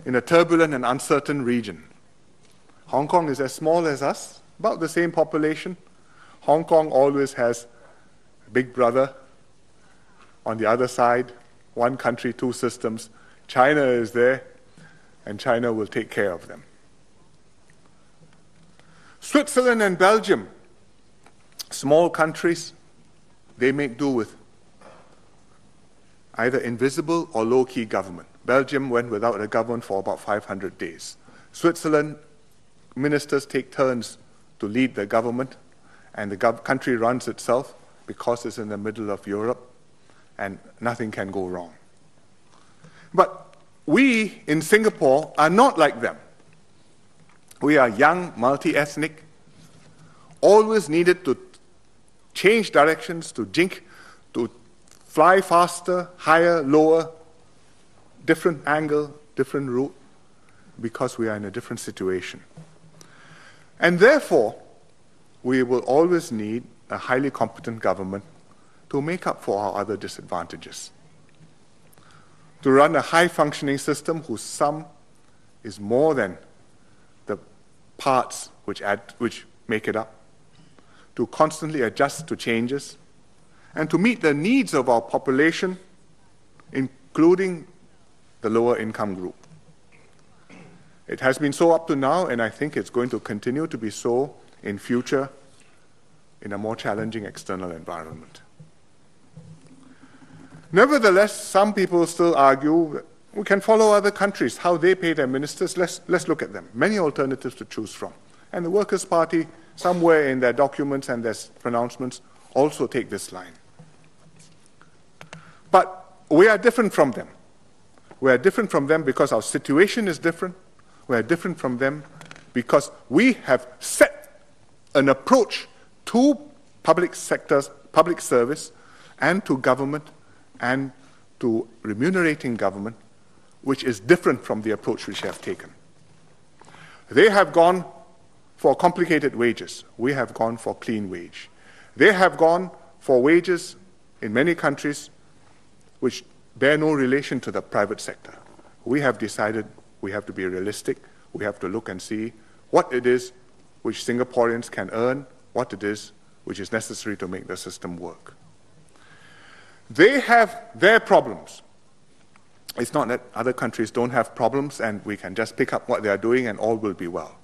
in a turbulent and uncertain region. Hong Kong is as small as us, about the same population. Hong Kong always has a Big Brother on the other side, one country, two systems. China is there, and China will take care of them. Switzerland and Belgium, small countries, they make do with either invisible or low key government. Belgium went without a government for about 500 days. Switzerland, ministers take turns to lead the government, and the gov- country runs itself because it's in the middle of Europe, and nothing can go wrong. But we in Singapore are not like them. We are young, multi ethnic, always needed to change directions, to jink, to fly faster, higher, lower, different angle, different route, because we are in a different situation. And therefore, we will always need a highly competent government to make up for our other disadvantages. To run a high functioning system whose sum is more than the parts which, add, which make it up. To constantly adjust to changes. And to meet the needs of our population, including the lower income group. It has been so up to now, and I think it's going to continue to be so in future in a more challenging external environment. Nevertheless, some people still argue we can follow other countries, how they pay their ministers. Let's, let's look at them. Many alternatives to choose from. And the Workers' Party, somewhere in their documents and their pronouncements, also take this line. But we are different from them. We are different from them because our situation is different. We are different from them because we have set an approach to public sectors, public service, and to government, and to remunerating government, which is different from the approach which they have taken. They have gone for complicated wages. We have gone for clean wage. They have gone for wages in many countries which bear no relation to the private sector. We have decided we have to be realistic. We have to look and see what it is which Singaporeans can earn, what it is which is necessary to make the system work. They have their problems. It's not that other countries don't have problems and we can just pick up what they are doing and all will be well.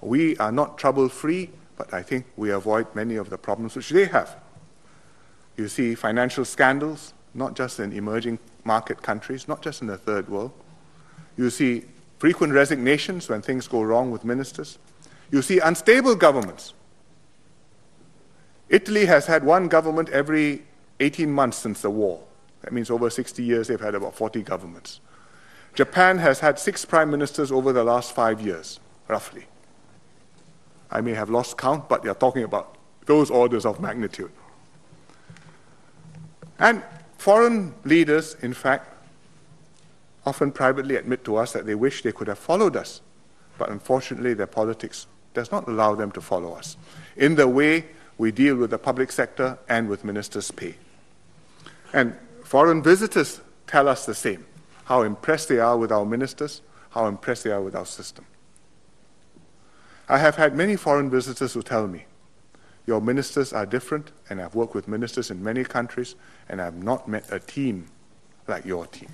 We are not trouble free, but I think we avoid many of the problems which they have. You see financial scandals, not just in emerging market countries, not just in the third world. You see frequent resignations when things go wrong with ministers. You see unstable governments. Italy has had one government every 18 months since the war. That means over 60 years they've had about 40 governments. Japan has had six prime ministers over the last five years, roughly. I may have lost count, but you're talking about those orders of magnitude. And foreign leaders, in fact, often privately admit to us that they wish they could have followed us, but unfortunately their politics does not allow them to follow us in the way we deal with the public sector and with ministers' pay. And foreign visitors tell us the same how impressed they are with our ministers, how impressed they are with our system. I have had many foreign visitors who tell me, Your ministers are different, and I've worked with ministers in many countries, and I've not met a team like your team.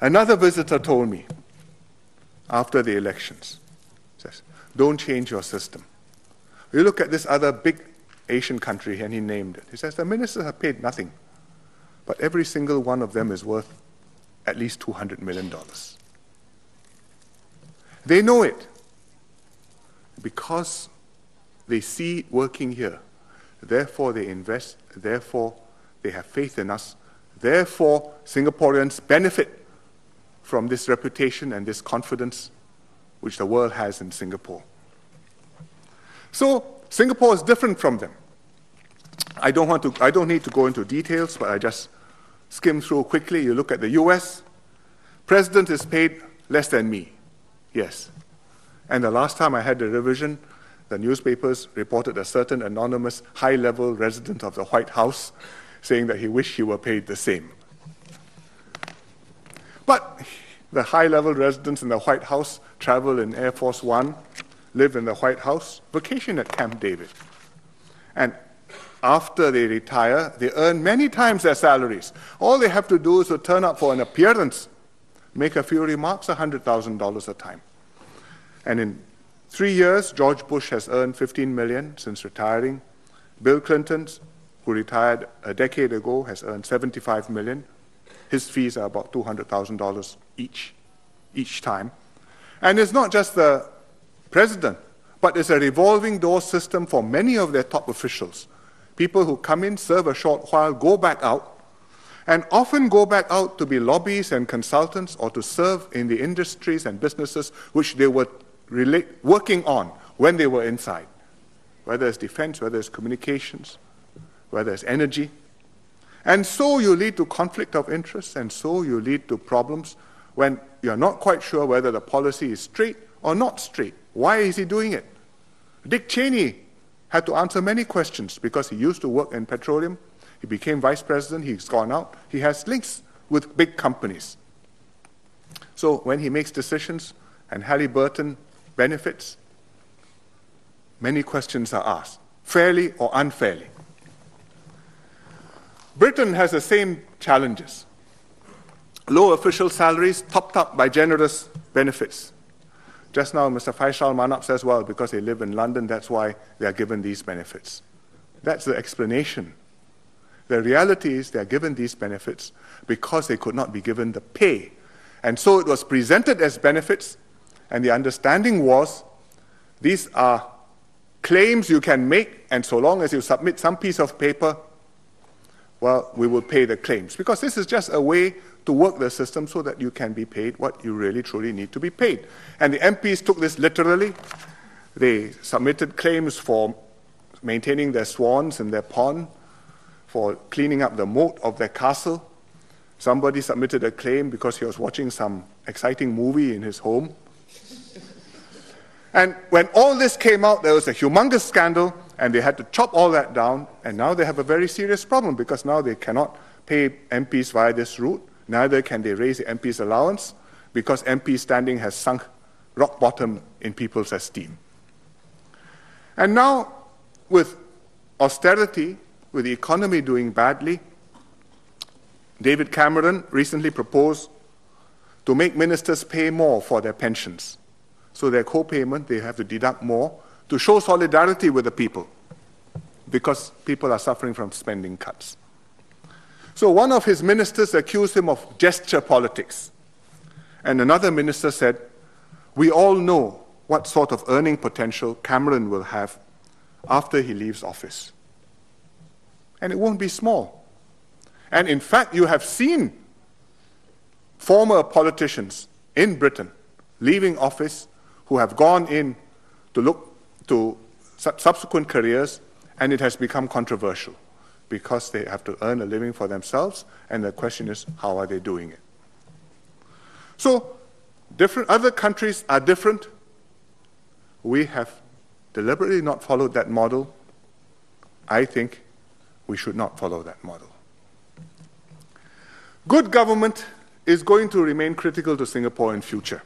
Another visitor told me after the elections, says, Don't change your system. You look at this other big Asian country, and he named it. He says, The ministers have paid nothing, but every single one of them is worth at least $200 million. They know it because they see working here. Therefore, they invest. Therefore, they have faith in us. Therefore, Singaporeans benefit from this reputation and this confidence which the world has in Singapore. So, Singapore is different from them. I don't, want to, I don't need to go into details, but I just skim through quickly. You look at the US, President is paid less than me. Yes. And the last time I had the revision, the newspapers reported a certain anonymous high level resident of the White House saying that he wished he were paid the same. But the high level residents in the White House travel in Air Force One, live in the White House, vacation at Camp David. And after they retire, they earn many times their salaries. All they have to do is to turn up for an appearance, make a few remarks, $100,000 a time. And in three years, George Bush has earned 15 million since retiring. Bill Clinton, who retired a decade ago, has earned 75 million. His fees are about $200,000 each, each time. And it's not just the president, but it's a revolving door system for many of their top officials. People who come in, serve a short while, go back out, and often go back out to be lobbyists and consultants or to serve in the industries and businesses which they were relate, working on when they were inside, whether it's defense, whether it's communications, whether it's energy. And so you lead to conflict of interest, and so you lead to problems when you're not quite sure whether the policy is straight or not straight. Why is he doing it? Dick Cheney had to answer many questions because he used to work in petroleum. He became vice president, he's gone out. He has links with big companies. So when he makes decisions, and Halliburton benefits, many questions are asked, fairly or unfairly. Britain has the same challenges. Low official salaries topped up by generous benefits. Just now, Mr. Faisal Manap says, well, because they live in London, that's why they are given these benefits. That's the explanation. The reality is they are given these benefits because they could not be given the pay. And so it was presented as benefits and the understanding was these are claims you can make, and so long as you submit some piece of paper, well, we will pay the claims. Because this is just a way to work the system so that you can be paid what you really truly need to be paid. And the MPs took this literally. They submitted claims for maintaining their swans in their pond, for cleaning up the moat of their castle. Somebody submitted a claim because he was watching some exciting movie in his home. And when all this came out, there was a humongous scandal, and they had to chop all that down. And now they have a very serious problem because now they cannot pay MPs via this route. Neither can they raise the MP's allowance because MP standing has sunk rock bottom in people's esteem. And now, with austerity, with the economy doing badly, David Cameron recently proposed to make ministers pay more for their pensions. So their co-payment, they have to deduct more to show solidarity with the people because people are suffering from spending cuts. So one of his ministers accused him of gesture politics. And another minister said, we all know what sort of earning potential Cameron will have after he leaves office. And it won't be small. And in fact, you have seen former politicians in Britain leaving office who have gone in to look to subsequent careers, and it has become controversial because they have to earn a living for themselves, and the question is, how are they doing it? So, different other countries are different. We have deliberately not followed that model. I think we should not follow that model. Good government is going to remain critical to Singapore in future.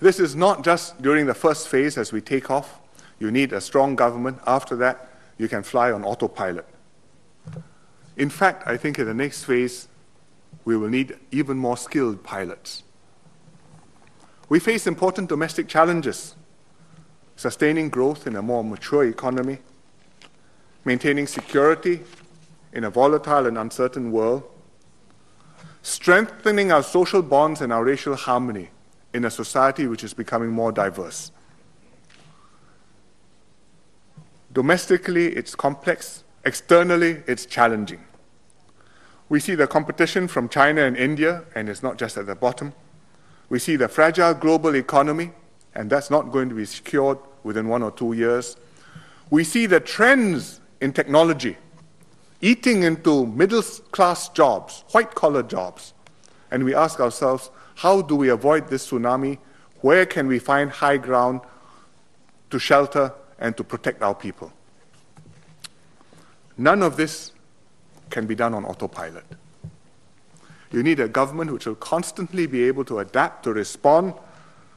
This is not just during the first phase as we take off. You need a strong government. After that, you can fly on autopilot. In fact, I think in the next phase, we will need even more skilled pilots. We face important domestic challenges sustaining growth in a more mature economy, maintaining security in a volatile and uncertain world, strengthening our social bonds and our racial harmony in a society which is becoming more diverse. Domestically, it's complex. Externally, it's challenging. We see the competition from China and India, and it's not just at the bottom. We see the fragile global economy, and that's not going to be secured within one or two years. We see the trends in technology eating into middle class jobs, white collar jobs. And we ask ourselves, how do we avoid this tsunami? Where can we find high ground to shelter and to protect our people? None of this can be done on autopilot. You need a government which will constantly be able to adapt, to respond,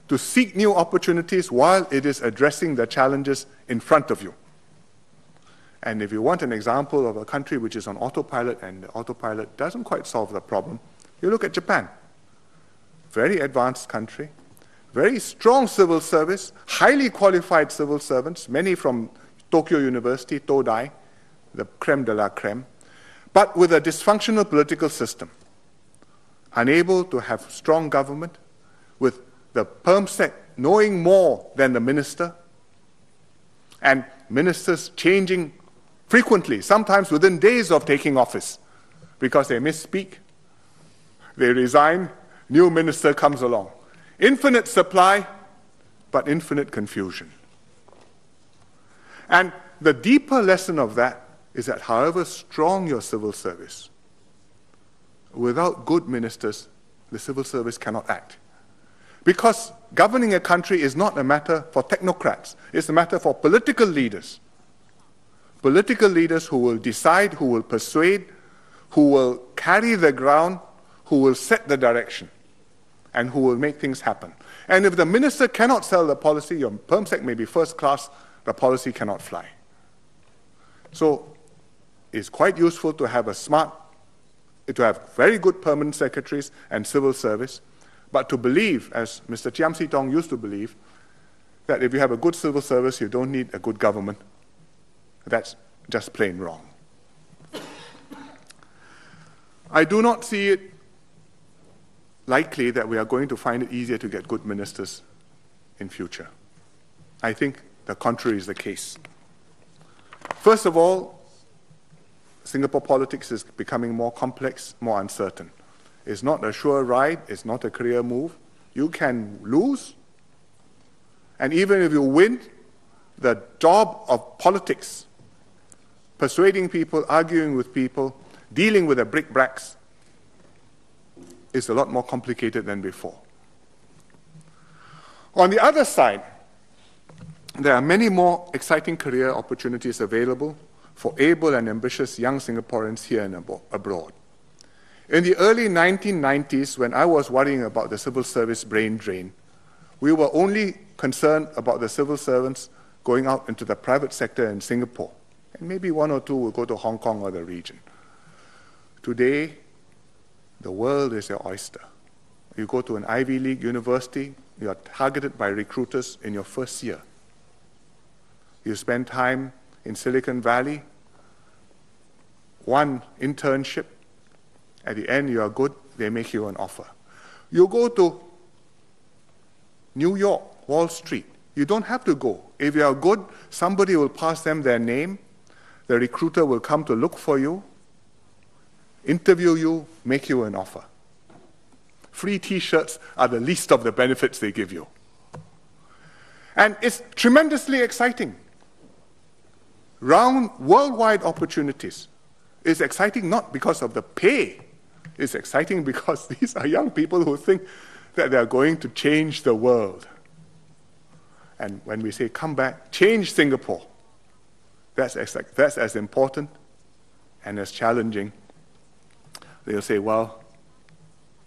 to seek new opportunities while it is addressing the challenges in front of you. And if you want an example of a country which is on autopilot and the autopilot doesn't quite solve the problem, you look at Japan. Very advanced country, very strong civil service, highly qualified civil servants, many from Tokyo University, Todai, the creme de la creme, but with a dysfunctional political system, unable to have strong government, with the PermSec knowing more than the minister, and ministers changing frequently, sometimes within days of taking office, because they misspeak, they resign, new minister comes along. Infinite supply, but infinite confusion. And the deeper lesson of that is that however strong your civil service, without good ministers, the civil service cannot act. Because governing a country is not a matter for technocrats, it's a matter for political leaders political leaders who will decide, who will persuade, who will carry the ground, who will set the direction, and who will make things happen. And if the minister cannot sell the policy, your PermSec may be first class, the policy cannot fly. So it's quite useful to have a smart, to have very good permanent secretaries and civil service, but to believe, as Mr. Chiam See Tong used to believe, that if you have a good civil service, you don't need a good government that's just plain wrong. I do not see it likely that we are going to find it easier to get good ministers in future. I think the contrary is the case. First of all, Singapore politics is becoming more complex, more uncertain. It's not a sure ride, it's not a career move. You can lose, and even if you win, the job of politics persuading people, arguing with people, dealing with the brickbats is a lot more complicated than before. On the other side, there are many more exciting career opportunities available for able and ambitious young Singaporeans here and abroad. In the early 1990s, when I was worrying about the civil service brain drain, we were only concerned about the civil servants going out into the private sector in Singapore and maybe one or two will go to Hong Kong or the region. Today, the world is your oyster. You go to an Ivy League university, you are targeted by recruiters in your first year. You spend time in Silicon Valley, one internship, at the end you are good, they make you an offer. You go to New York, Wall Street, you don't have to go. If you are good, somebody will pass them their name, the recruiter will come to look for you, interview you, make you an offer. Free t shirts are the least of the benefits they give you. And it's tremendously exciting. Round worldwide opportunities. It's exciting not because of the pay, it's exciting because these are young people who think that they are going to change the world. And when we say come back, change Singapore, that's as, that's as important and as challenging. They'll say, well,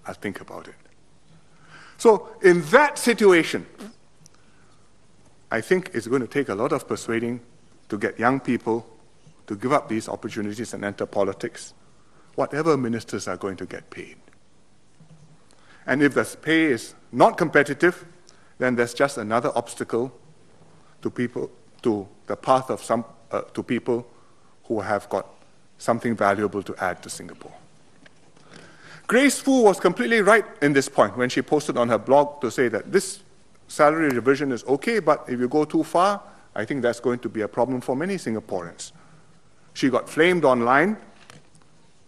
I'll think about it. So, in that situation, I think it's going to take a lot of persuading to get young people to give up these opportunities and enter politics, whatever ministers are going to get paid. And if the pay is not competitive, then there's just another obstacle to people to the path of some uh, to people who have got something valuable to add to Singapore. Grace Fu was completely right in this point when she posted on her blog to say that this salary revision is okay, but if you go too far, I think that's going to be a problem for many Singaporeans. She got flamed online,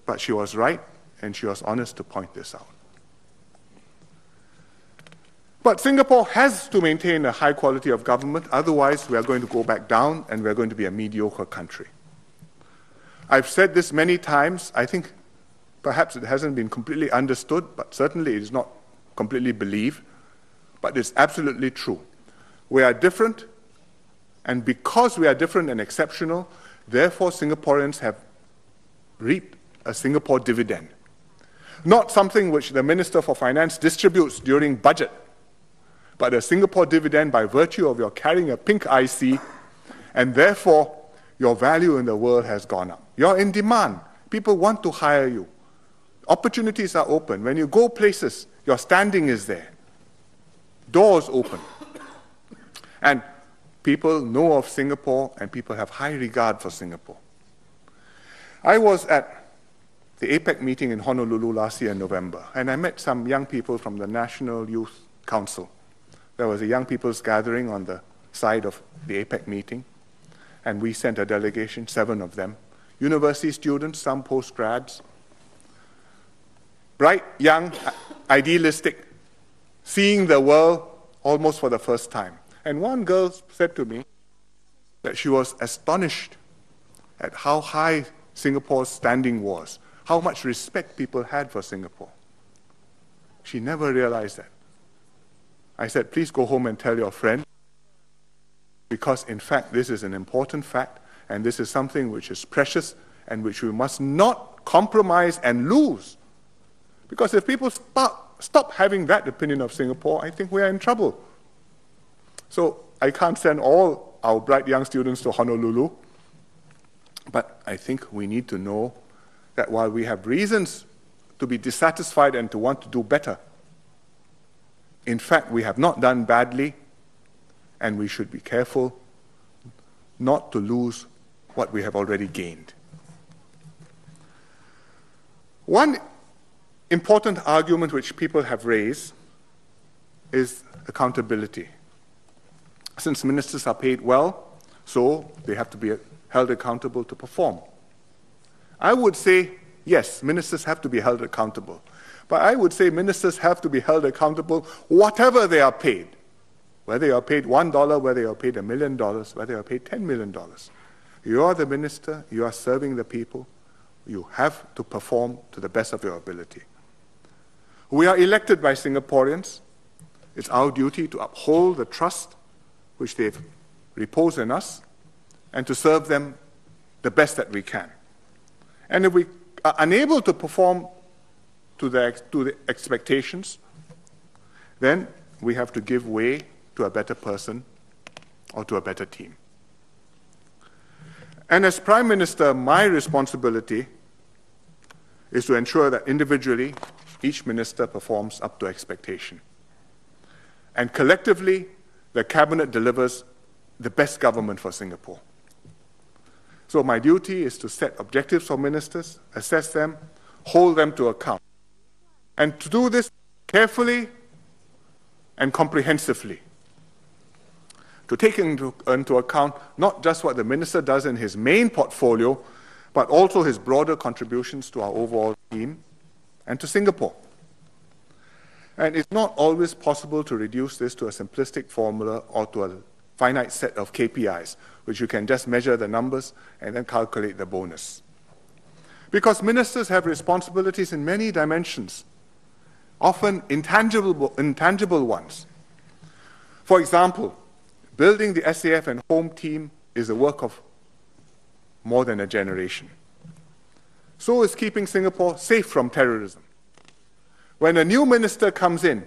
but she was right and she was honest to point this out. But Singapore has to maintain a high quality of government, otherwise, we are going to go back down and we're going to be a mediocre country. I've said this many times. I think perhaps it hasn't been completely understood, but certainly it is not completely believed. But it's absolutely true. We are different, and because we are different and exceptional, therefore Singaporeans have reaped a Singapore dividend. Not something which the Minister for Finance distributes during budget but a Singapore dividend by virtue of your carrying a pink IC, and therefore your value in the world has gone up. You're in demand. People want to hire you. Opportunities are open. When you go places, your standing is there. Doors open. And people know of Singapore and people have high regard for Singapore. I was at the APEC meeting in Honolulu last year in November, and I met some young people from the National Youth Council. There was a young people's gathering on the side of the APEC meeting, and we sent a delegation, seven of them, university students, some postgrads, bright, young, idealistic, seeing the world almost for the first time. And one girl said to me that she was astonished at how high Singapore's standing was, how much respect people had for Singapore. She never realized that. I said, please go home and tell your friend. Because, in fact, this is an important fact, and this is something which is precious and which we must not compromise and lose. Because if people stop, stop having that opinion of Singapore, I think we are in trouble. So I can't send all our bright young students to Honolulu, but I think we need to know that while we have reasons to be dissatisfied and to want to do better, in fact, we have not done badly, and we should be careful not to lose what we have already gained. One important argument which people have raised is accountability. Since ministers are paid well, so they have to be held accountable to perform. I would say, yes, ministers have to be held accountable. But I would say ministers have to be held accountable whatever they are paid. Whether you are paid $1, whether you are paid a million dollars, whether you are paid $10 million. You are the minister, you are serving the people, you have to perform to the best of your ability. We are elected by Singaporeans. It's our duty to uphold the trust which they've reposed in us and to serve them the best that we can. And if we are unable to perform to the, to the expectations, then we have to give way to a better person or to a better team. And as Prime Minister, my responsibility is to ensure that individually each minister performs up to expectation. And collectively, the Cabinet delivers the best government for Singapore. So my duty is to set objectives for ministers, assess them, hold them to account. And to do this carefully and comprehensively. To take into, into account not just what the minister does in his main portfolio, but also his broader contributions to our overall team and to Singapore. And it's not always possible to reduce this to a simplistic formula or to a finite set of KPIs, which you can just measure the numbers and then calculate the bonus. Because ministers have responsibilities in many dimensions, often intangible, intangible ones. For example, building the SAF and home team is a work of more than a generation. So is keeping Singapore safe from terrorism. When a new minister comes in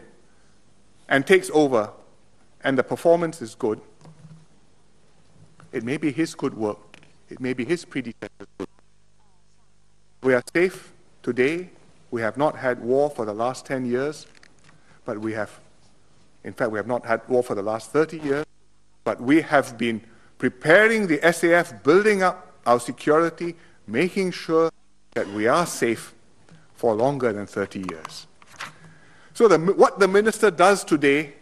and takes over and the performance is good, it may be his good work, it may be his predecessor's good. We are safe today. We have not had war for the last 10 years, but we have, in fact, we have not had war for the last 30 years, but we have been preparing the SAF, building up our security, making sure that we are safe for longer than 30 years. So the, what the minister does today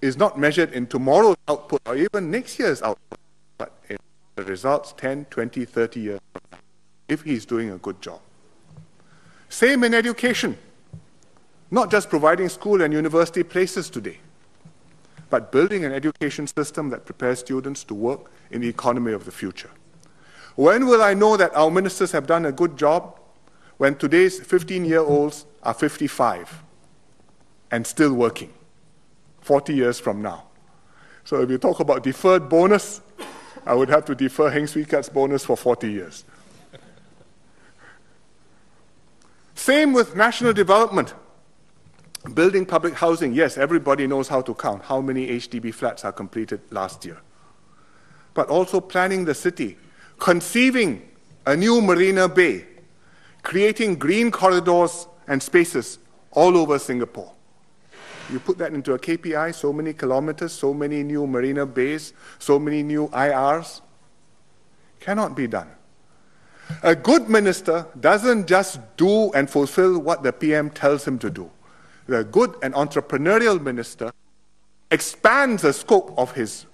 is not measured in tomorrow's output or even next year's output, but in the results 10, 20, 30 years if he's doing a good job. Same in education. Not just providing school and university places today, but building an education system that prepares students to work in the economy of the future. When will I know that our ministers have done a good job? When today's 15 year olds are 55 and still working 40 years from now. So if you talk about deferred bonus, I would have to defer Heng Swee Keat's bonus for 40 years. Same with national development. Building public housing, yes, everybody knows how to count how many HDB flats are completed last year. But also planning the city, conceiving a new Marina Bay, creating green corridors and spaces all over Singapore. You put that into a KPI, so many kilometers, so many new marina bays, so many new IRs. Cannot be done. A good minister doesn't just do and fulfill what the PM tells him to do. The good and entrepreneurial minister expands the scope of his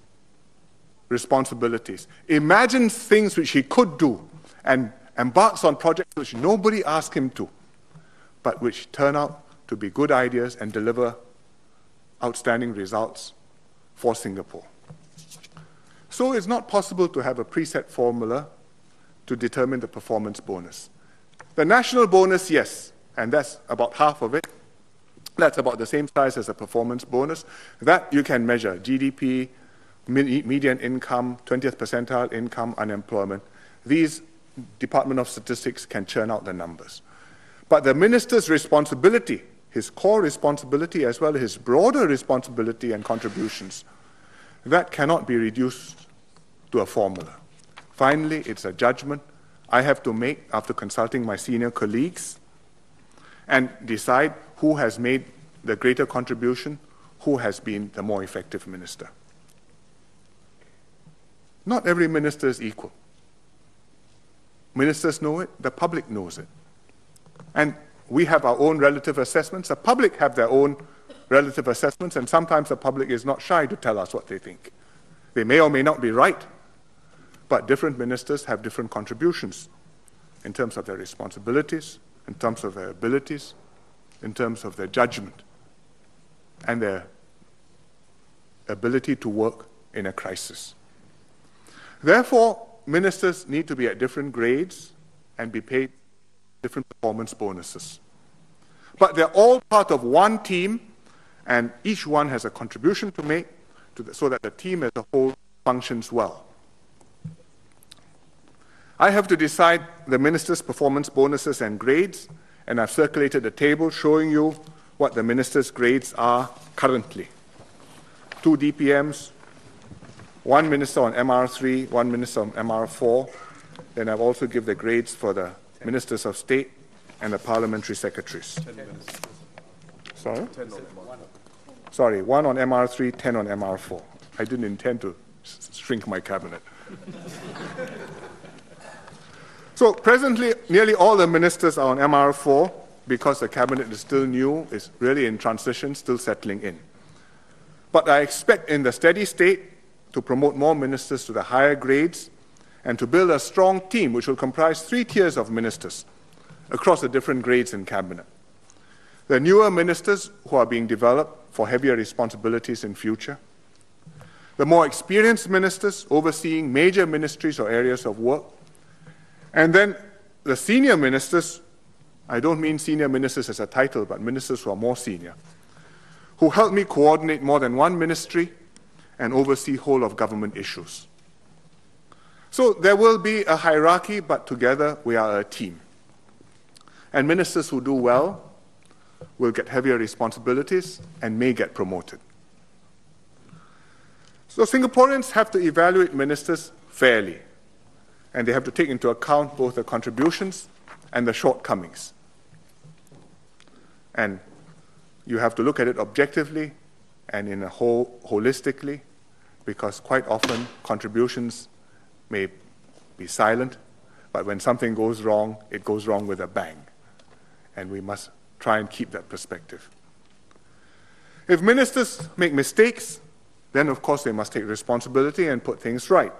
responsibilities, imagines things which he could do, and embarks on projects which nobody asked him to, but which turn out to be good ideas and deliver outstanding results for Singapore. So it's not possible to have a preset formula to determine the performance bonus. The national bonus, yes, and that's about half of it. That's about the same size as a performance bonus. That you can measure GDP, median income, 20th percentile income, unemployment. These Department of Statistics can churn out the numbers. But the minister's responsibility his core responsibility as well as his broader responsibility and contributions, that cannot be reduced to a formula. Finally, it's a judgment I have to make after consulting my senior colleagues and decide who has made the greater contribution, who has been the more effective minister. Not every minister is equal. Ministers know it, the public knows it. And we have our own relative assessments. The public have their own relative assessments, and sometimes the public is not shy to tell us what they think. They may or may not be right, but different ministers have different contributions in terms of their responsibilities, in terms of their abilities, in terms of their judgment, and their ability to work in a crisis. Therefore, ministers need to be at different grades and be paid different performance bonuses. But they're all part of one team, and each one has a contribution to make to the, so that the team as a whole functions well. I have to decide the minister's performance bonuses and grades, and I've circulated a table showing you what the minister's grades are currently. Two DPMs, one minister on MR3, one minister on MR4. Then I've also give the grades for the ministers of state, and the parliamentary secretaries. Sorry? Sorry, one on MR3, 10 on MR4. I didn't intend to shrink my cabinet. so presently, nearly all the ministers are on MR4 because the cabinet is still new, is really in transition, still settling in. But I expect in the steady state to promote more ministers to the higher grades and to build a strong team which will comprise three tiers of ministers across the different grades in cabinet. the newer ministers who are being developed for heavier responsibilities in future, the more experienced ministers overseeing major ministries or areas of work, and then the senior ministers, I don't mean senior ministers as a title, but ministers who are more senior, who help me coordinate more than one ministry and oversee whole of government issues. So there will be a hierarchy, but together we are a team. And ministers who do well will get heavier responsibilities and may get promoted. So Singaporeans have to evaluate ministers fairly, and they have to take into account both the contributions and the shortcomings. And you have to look at it objectively and in a whole holistically, because quite often contributions may be silent, but when something goes wrong, it goes wrong with a bang. And we must try and keep that perspective. If ministers make mistakes, then of course they must take responsibility and put things right.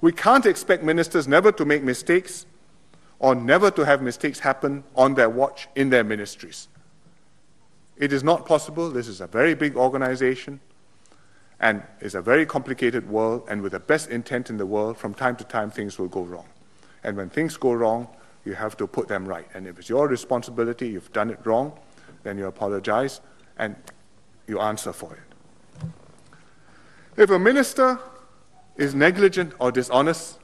We can't expect ministers never to make mistakes or never to have mistakes happen on their watch in their ministries. It is not possible. This is a very big organization and it's a very complicated world, and with the best intent in the world, from time to time things will go wrong. And when things go wrong, you have to put them right. And if it's your responsibility, you've done it wrong, then you apologize and you answer for it. If a minister is negligent or dishonest,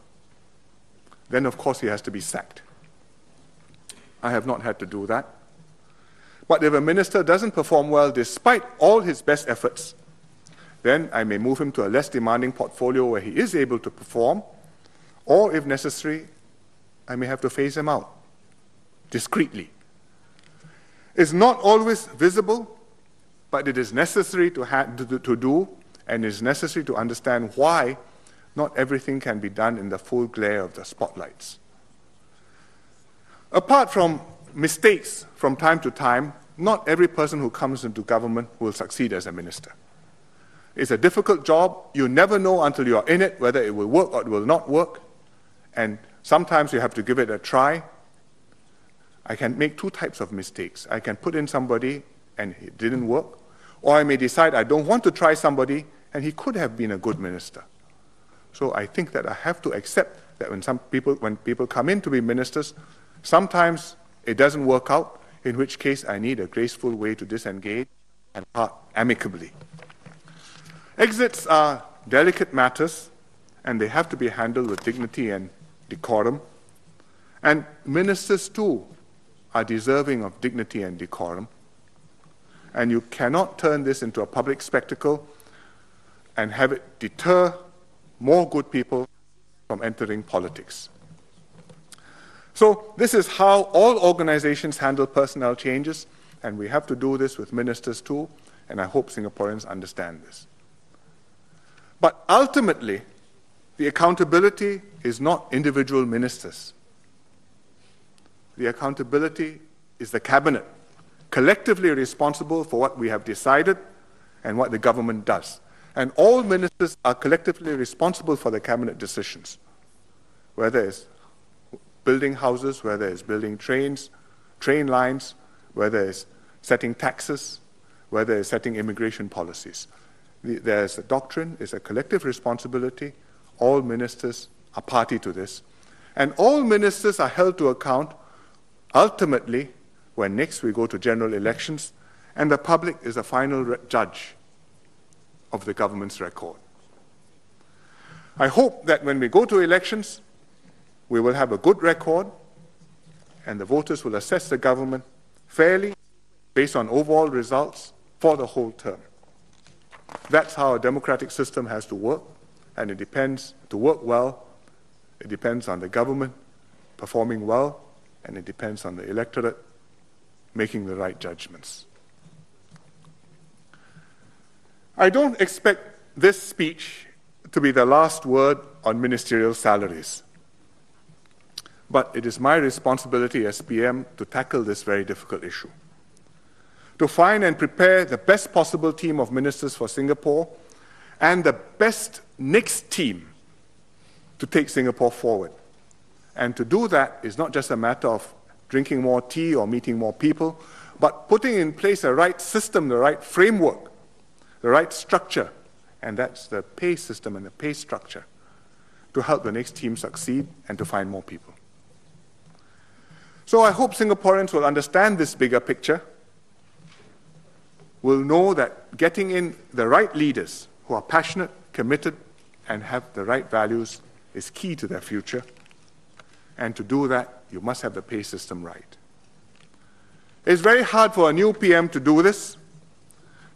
then of course he has to be sacked. I have not had to do that. But if a minister doesn't perform well despite all his best efforts, then I may move him to a less demanding portfolio where he is able to perform, or if necessary, I may have to phase him out discreetly. It's not always visible, but it is necessary to, to do, and it is necessary to understand why not everything can be done in the full glare of the spotlights. Apart from mistakes from time to time, not every person who comes into government will succeed as a minister. It's a difficult job. You never know until you are in it whether it will work or it will not work. And sometimes you have to give it a try. I can make two types of mistakes. I can put in somebody and it didn't work, or I may decide I don't want to try somebody and he could have been a good minister. So I think that I have to accept that when some people, when people come in to be ministers, sometimes it doesn't work out, in which case I need a graceful way to disengage and part amicably. Exits are delicate matters, and they have to be handled with dignity and decorum. And ministers, too, are deserving of dignity and decorum. And you cannot turn this into a public spectacle and have it deter more good people from entering politics. So, this is how all organizations handle personnel changes, and we have to do this with ministers too, and I hope Singaporeans understand this. But ultimately, the accountability is not individual ministers. The accountability is the cabinet, collectively responsible for what we have decided and what the government does. And all ministers are collectively responsible for the cabinet decisions, whether it's building houses, whether it's building trains, train lines, whether it's setting taxes, whether it's setting immigration policies. There's a doctrine, it's a collective responsibility. All ministers are party to this. And all ministers are held to account ultimately when next we go to general elections, and the public is the final judge of the government's record. I hope that when we go to elections, we will have a good record, and the voters will assess the government fairly based on overall results for the whole term. That's how a democratic system has to work, and it depends to work well. It depends on the government performing well, and it depends on the electorate making the right judgments. I don't expect this speech to be the last word on ministerial salaries. But it is my responsibility as PM to tackle this very difficult issue to find and prepare the best possible team of ministers for Singapore and the best next team to take Singapore forward. And to do that is not just a matter of drinking more tea or meeting more people, but putting in place the right system, the right framework, the right structure, and that's the pay system and the pay structure to help the next team succeed and to find more people. So I hope Singaporeans will understand this bigger picture, will know that getting in the right leaders who are passionate, committed, and have the right values is key to their future. And to do that, you must have the pay system right. It's very hard for a new PM to do this.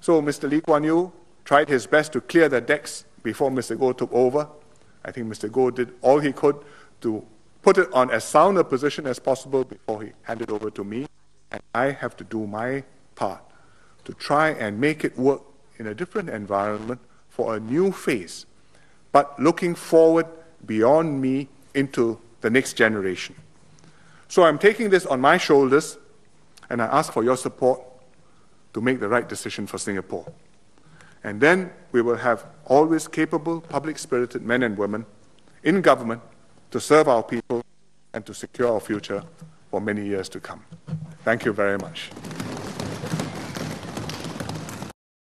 So Mr. Lee Kuan Yew tried his best to clear the decks before Mr. Goh took over. I think Mr. Goh did all he could to put it on as sound a position as possible before he handed over to me. And I have to do my part to try and make it work in a different environment for a new phase, but looking forward beyond me into the next generation. So I'm taking this on my shoulders, and I ask for your support to make the right decision for Singapore. And then we will have always capable, public spirited men and women in government to serve our people and to secure our future for many years to come. Thank you very much.